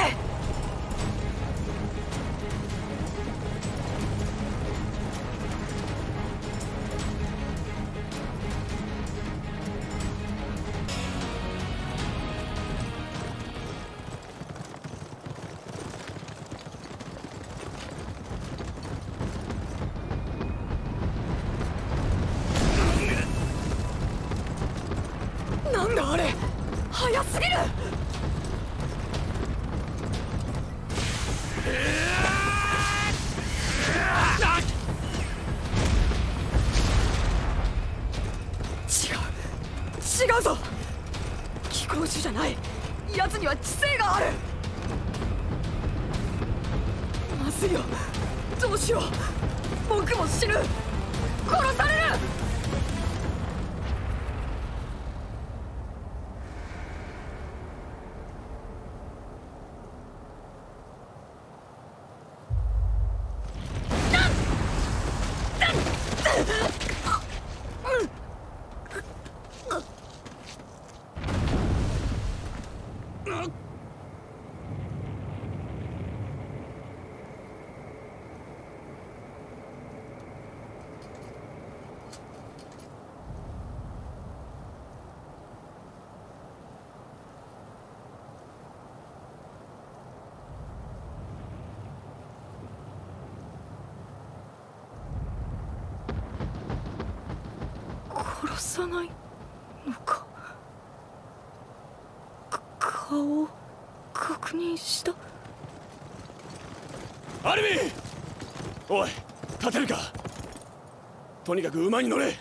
どうしよう。僕も死ぬ。殺される。とにかく馬に乗れ。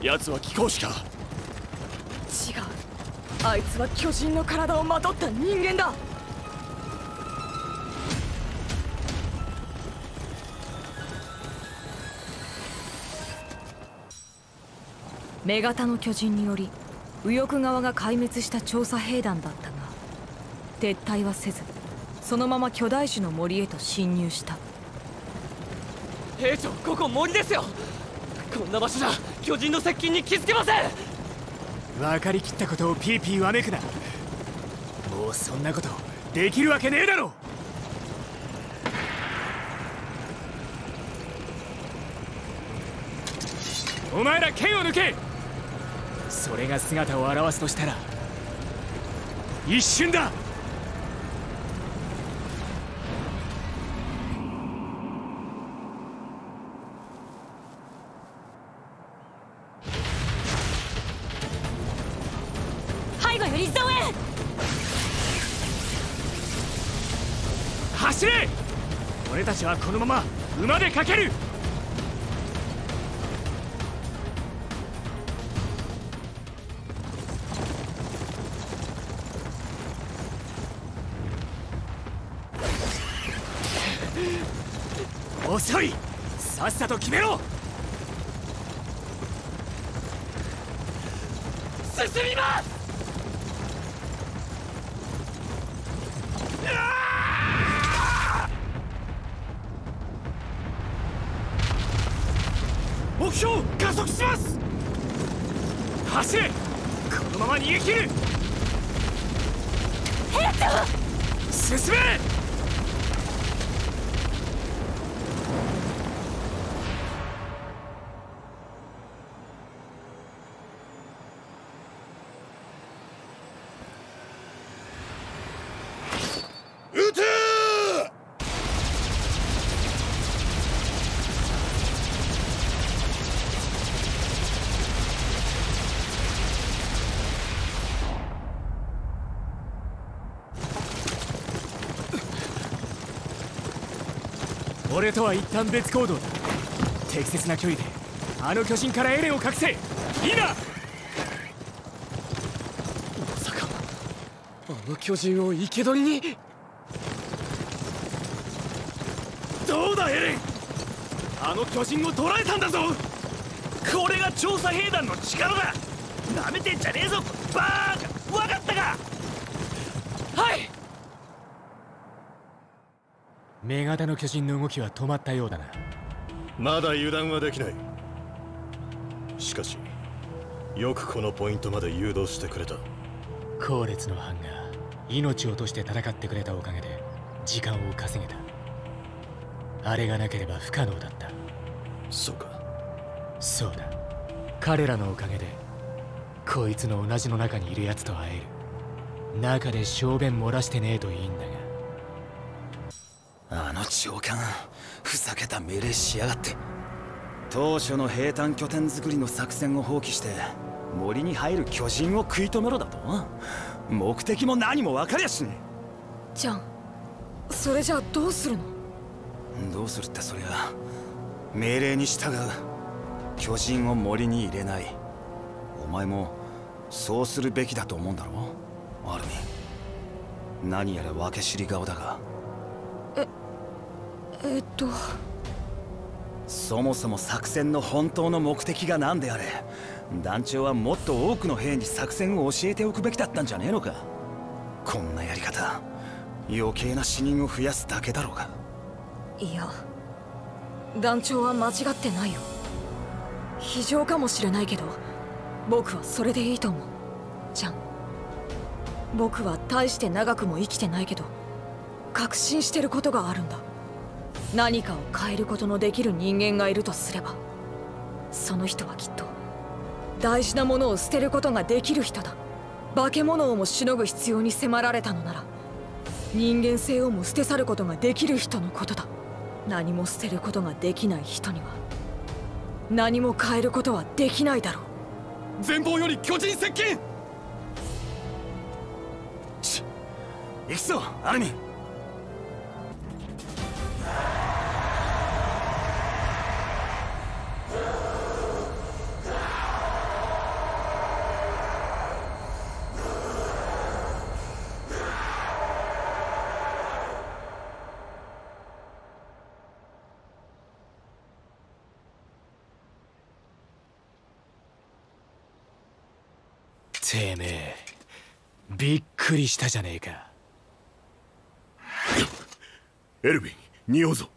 奴は貴公子か。違う。あいつは巨人の体をまとった人間だ。女型の巨人により右翼側が壊滅した調査兵団だったが撤退はせず。そのまま巨大種の森へと侵入した。兵長ここ森ですよ。こんな場所じゃ巨人の接近に気づけません。分かりきったことをピーピーわめくな。もうそんなことできるわけねえだろ。お前ら剣を抜け。それが姿を現すとしたら一瞬だはこのまま馬でかける。遅い！さっさと決めろ！長進め撃て俺とは一旦別行動だ。適切な距離であの巨人からエレンを隠せ。今まさかあの巨人を生け捕りに？どうだエレン！あの巨人を捕らえたんだぞ！これが調査兵団の力だ！なめてんじゃねえぞバーカわかったかはい女型の巨人の動きは止まったようだな。まだ油断はできない。しかしよくこのポイントまで誘導してくれた。後列の班が命を落として戦ってくれたおかげで時間を稼げた。あれがなければ不可能だった。そうか。そうだ。彼らのおかげでこいつの同じの中にいる奴と会える。中で小便漏らしてねえといいんだあの長官ふざけた命令しやがって。当初の兵隊拠点作りの作戦を放棄して森に入る巨人を食い止めろだと？目的も何も分かりやしねじゃん。それじゃあどうするの？えどうするってそりゃ命令に従う。巨人を森に入れない。お前もそうするべきだと思うんだろ？アルミン。何やら分け知り顔だがえっと。そもそも作戦の本当の目的が何であれ団長はもっと多くの兵に作戦を教えておくべきだったんじゃねえのか。こんなやり方余計な死人を増やすだけだろうがいや団長は間違ってないよ。非常かもしれないけど僕はそれでいいと思う。じゃん。僕は大して長くも生きてないけど確信してることがあるんだ何かを変えることのできる人間がいるとすればその人はきっと大事なものを捨てることができる人だ。化け物をもしのぐ必要に迫られたのなら人間性をも捨て去ることができる人のことだ。何も捨てることができない人には何も変えることはできないだろう。前方より巨人接近！行くぞアルミン。てめえびっくりしたじゃねえか。エルヴィン。匂うぞ。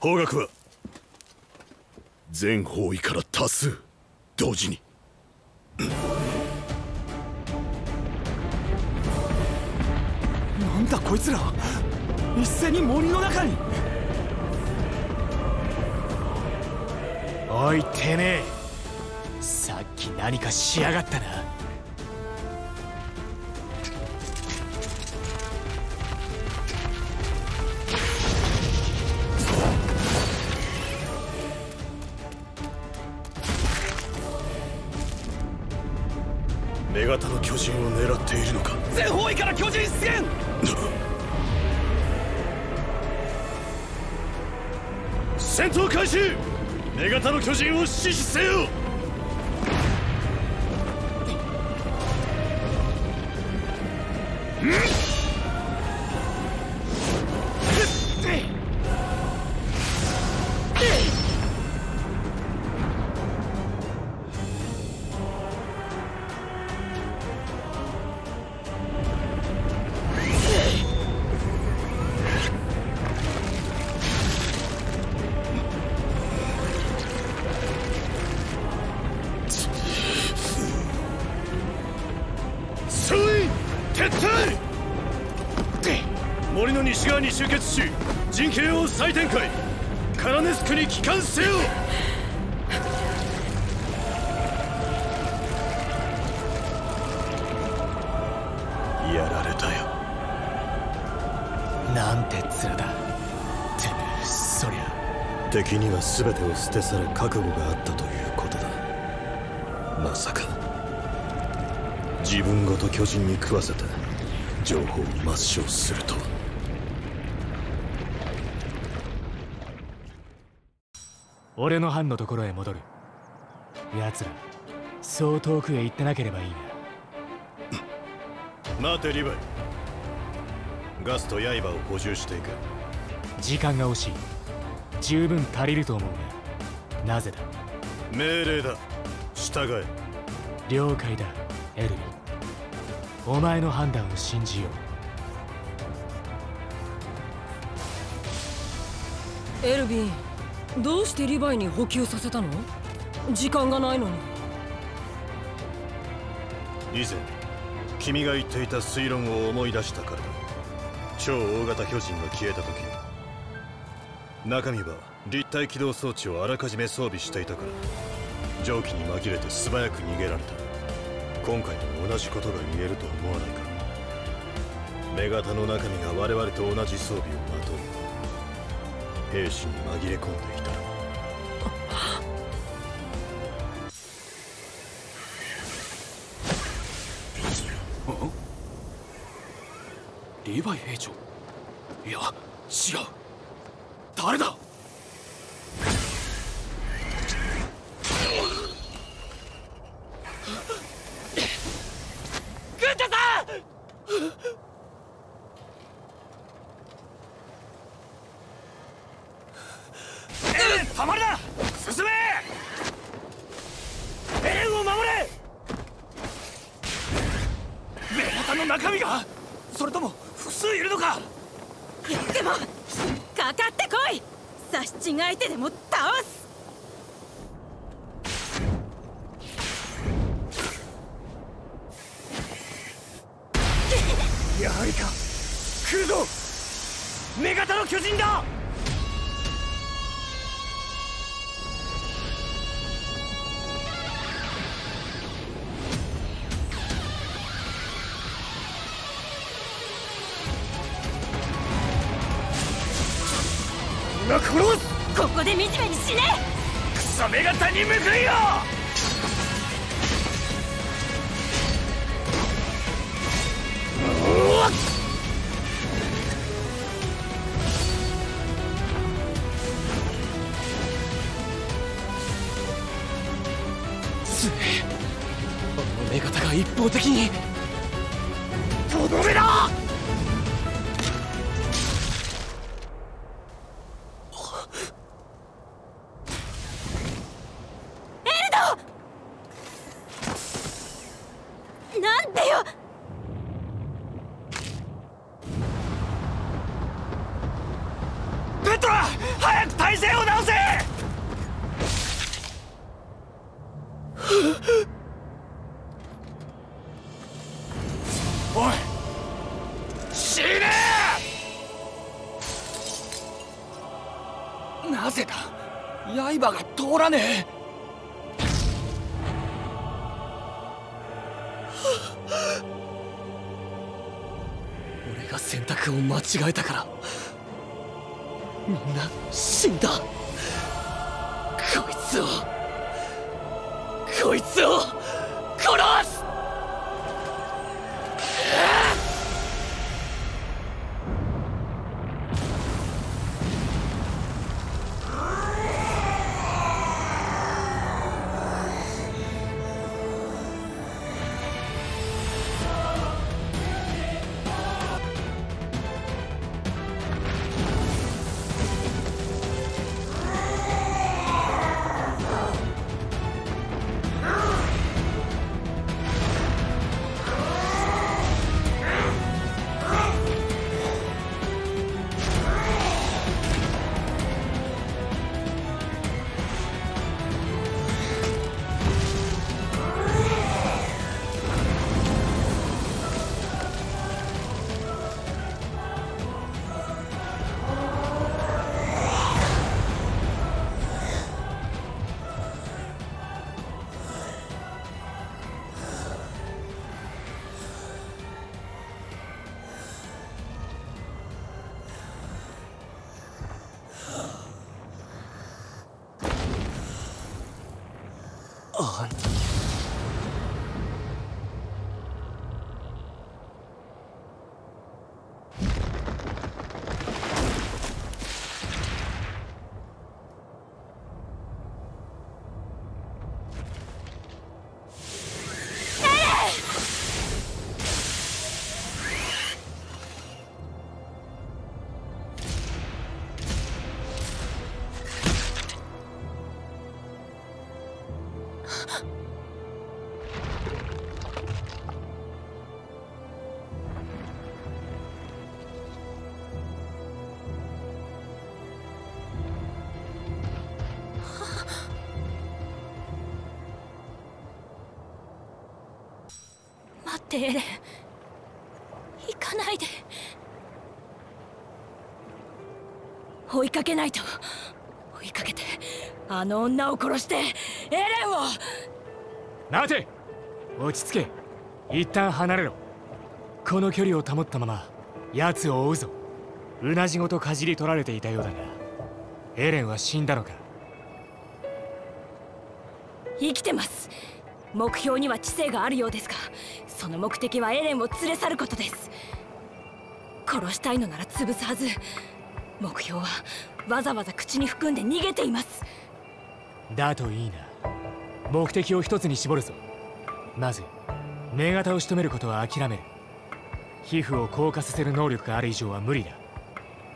方角は全方位から多数同時に。なんだこいつら。一斉に森の中に。おいてめえ。さっき何かしやがったな。人を死守せよ全てを捨て去る覚悟があったということだ。まさか。自分ごと巨人に食わせて情報を抹消するとは。俺の班のところへ戻る。奴らそう遠くへ行ってなければいいな。待てリヴァイ。ガスと刃を補充していく。時間が惜しい十分足りると思うがなぜだ？命令だ。従え。了解だエルヴィンお前の判断を信じよう。エルヴィンどうしてリヴァイに補給させたの？時間がないのに。以前君が言っていた推論を思い出したからだ。超大型巨人が消えた時中身は立体起動装置をあらかじめ装備していたから蒸気に紛れて素早く逃げられた。今回でも同じことが言えると思わないか。女型の中身が我々と同じ装備をまとい兵士に紛れ込んでいたら。リヴァイ兵長。いや違う。違えた。てエレン行かないで。追いかけないと。追いかけてあの女を殺してエレンを。待て落ち着け。一旦離れろ。この距離を保ったまま奴を追うぞ。うなじごとかじり取られていたようだがエレンは死んだのか？生きてます。目標には知性があるようですがその目的はエレンを連れ去ることです。殺したいのなら潰すはず。目標はわざわざ口に含んで逃げています。だといいな。目的を一つに絞るぞ。まず女型を仕留めることは諦める。皮膚を硬化させる能力がある以上は無理だ。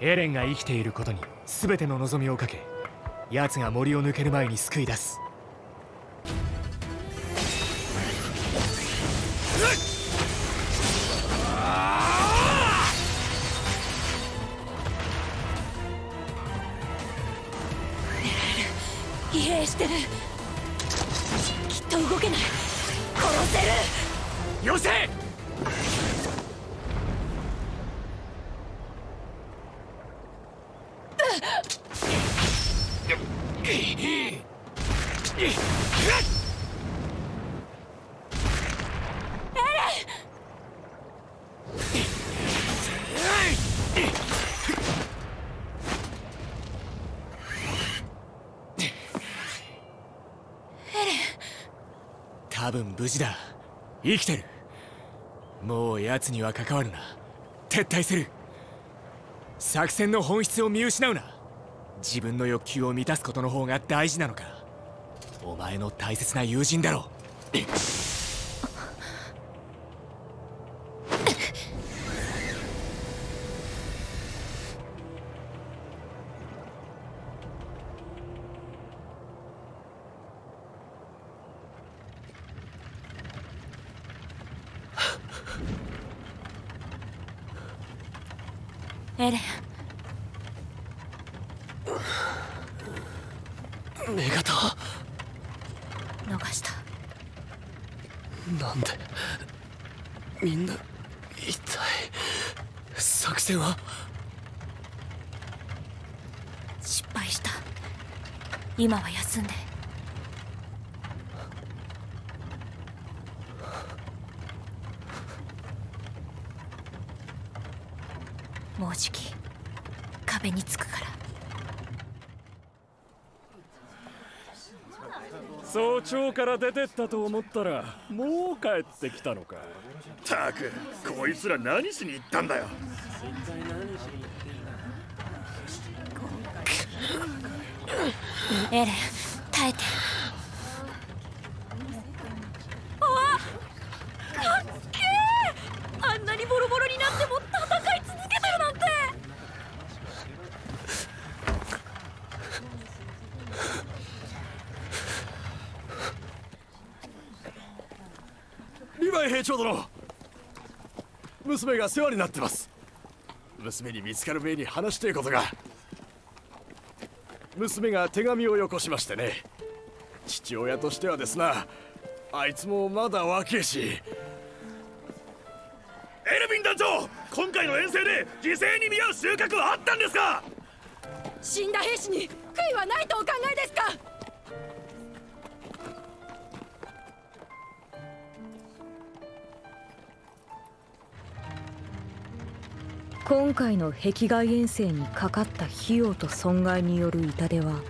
エレンが生きていることに全ての望みをかけ奴が森を抜ける前に救い出す。疲弊してる。きっと動けない。殺せる。よせ多分無事だ。生きてる。もう奴には関わるな。撤退する。作戦の本質を見失うな。自分の欲求を満たすことの方が大事なのか。お前の大切な友人だろエレン女型逃したなんでみんな一体作戦は失敗した今は休んで。もうじき壁につくから。早朝から出てったと思ったらもう帰ってきたのか。たくこいつら何しに行ったんだよエレン耐えて。あかっけえあんなにボロボロになっても戦い続けてるなんて。リヴァイ兵長殿。娘が世話になってます。娘に見つかる前に話していことが娘が手紙をよこしましてね。父親としてはですなあいつもまだ若えし。エルヴィン団長今回の遠征で犠牲に見合う収穫はあったんですか？死んだ兵士に悔いはないとお考えですか？今回の壁外遠征にかかった費用と損害による痛手は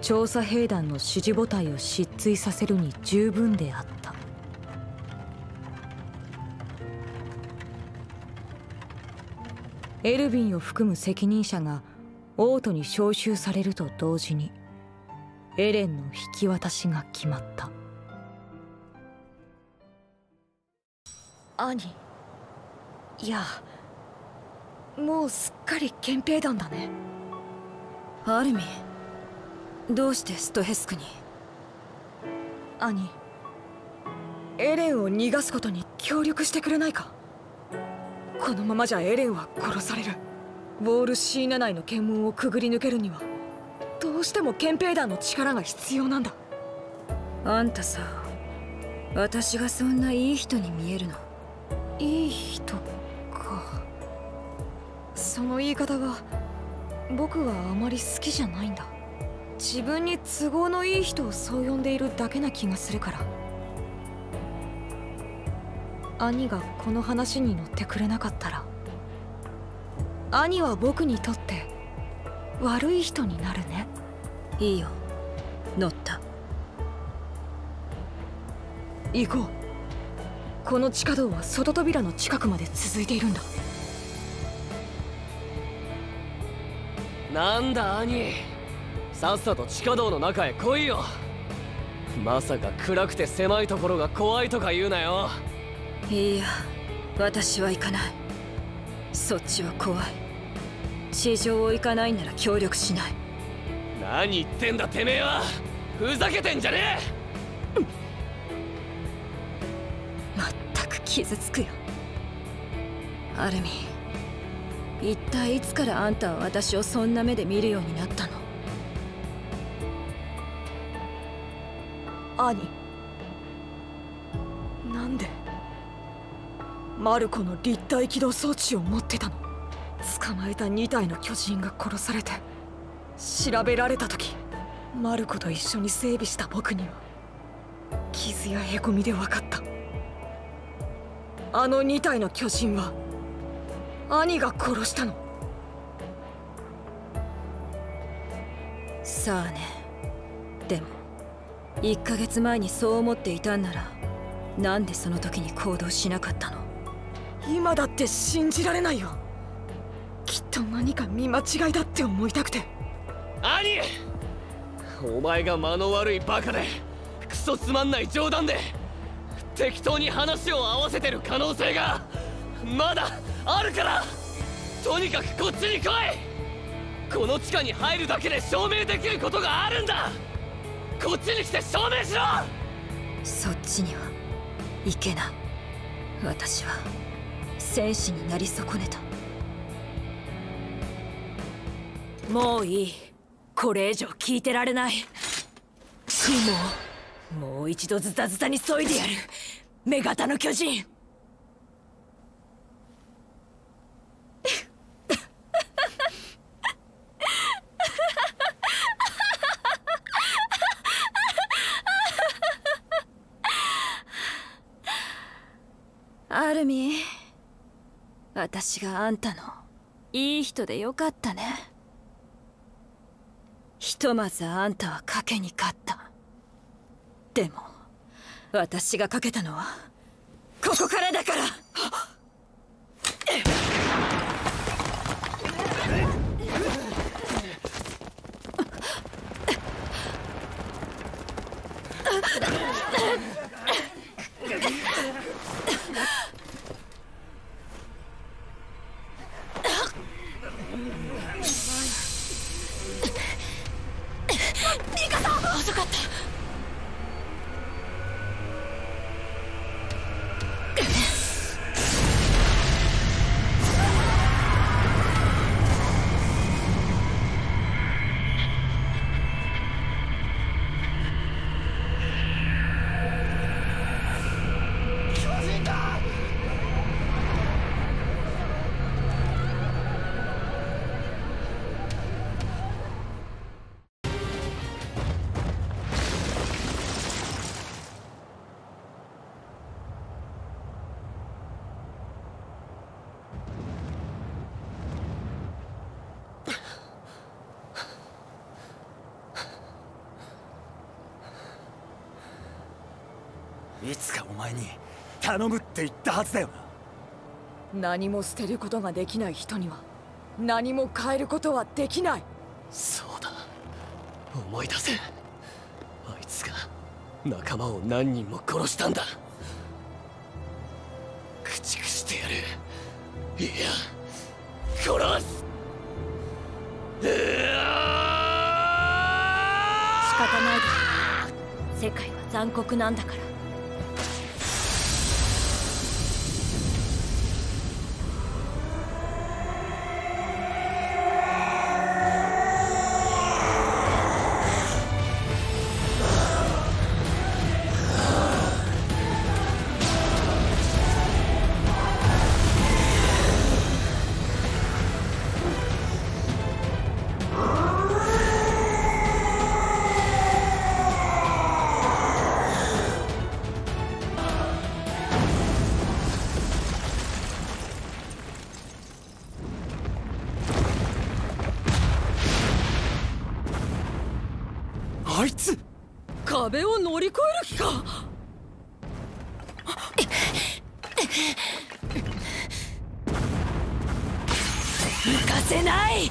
調査兵団の支持母体を失墜させるに十分であった。エルヴィンを含む責任者が王都に召集されると同時にエレンの引き渡しが決まった。兄いやもうすっかり憲兵団だね。アルミどうしてストヘスクに？兄エレンを逃がすことに協力してくれないか？このままじゃエレンは殺される。ウォール C7 内の検問をくぐり抜けるにはどうしても憲兵団の力が必要なんだ。あんたさ私がそんないい人に見えるの？いい人かその言い方が僕はあまり好きじゃないんだ。自分に都合のいい人をそう呼んでいるだけな気がするから。兄がこの話に乗ってくれなかったら。兄は僕にとって悪い人になるね。いいよ。乗った。行こう。この地下道は外扉の近くまで続いているんだなんだ兄？さっさと地下道の中へ来いよ。まさか暗くて狭いところが怖いとか言うなよ。いいや私は行かない。そっちは怖い。地上を行かないなら協力しない。何言ってんだてめえは。ふざけてんじゃねまったく傷つくよ。アルミ一体いつからあんたは私をそんな目で見るようになったの？兄。なんでマルコの立体起動装置を持ってたの？捕まえた2体の巨人が殺されて調べられた時マルコと一緒に整備した僕には傷やへこみで分かった。あの2体の巨人は兄が殺したの。さあね。でも1ヶ月前にそう思っていたんならなんでその時に行動しなかったの？今だって信じられないよ。きっと何か見間違いだって思いたくて。兄！お前が間の悪いバカでクソつまんない冗談で適当に話を合わせてる可能性がまだあるから。とにかくこっちに来い。この地下に入るだけで証明できることがあるんだ。こっちに来て証明しろ。そっちには行けな。い私は戦士になり損ねた。もういい。これ以上聞いてられない。雲もう一度ズタズタに削いでやる。目型の巨人アルミ私があんたの。いい人でよかったね。ひとまずあんたは賭けに勝った。でも私がかけたのはここからだから ミカさん遅かった。頼むって言ったはずだよな。何も捨てることができない人には何も変えることはできない。そうだ。思い出せ。あいつが仲間を何人も殺したんだ。駆逐してやる。いや殺す。う仕方ないで世界は残酷なんだからあいつ。壁を乗り越える気か。行かせない。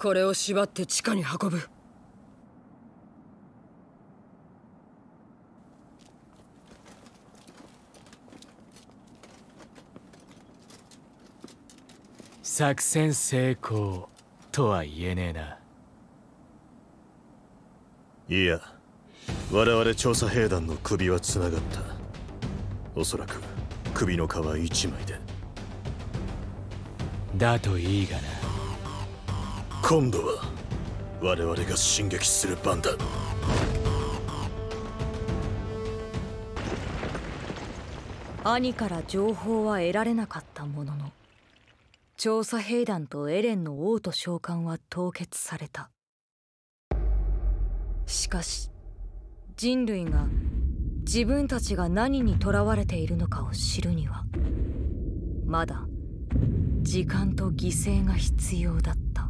これを縛って地下に運ぶ。作戦成功とは言えねえな。いや我々調査兵団の首はつながった。おそらく首の皮一枚で。だといいがな。今度は我々が進撃する番だ。兄から情報は得られなかったものの調査兵団とエレンの王と召喚は凍結された。しかし人類が自分たちが何に囚われているのかを知るにはまだ時間と犠牲が必要だった。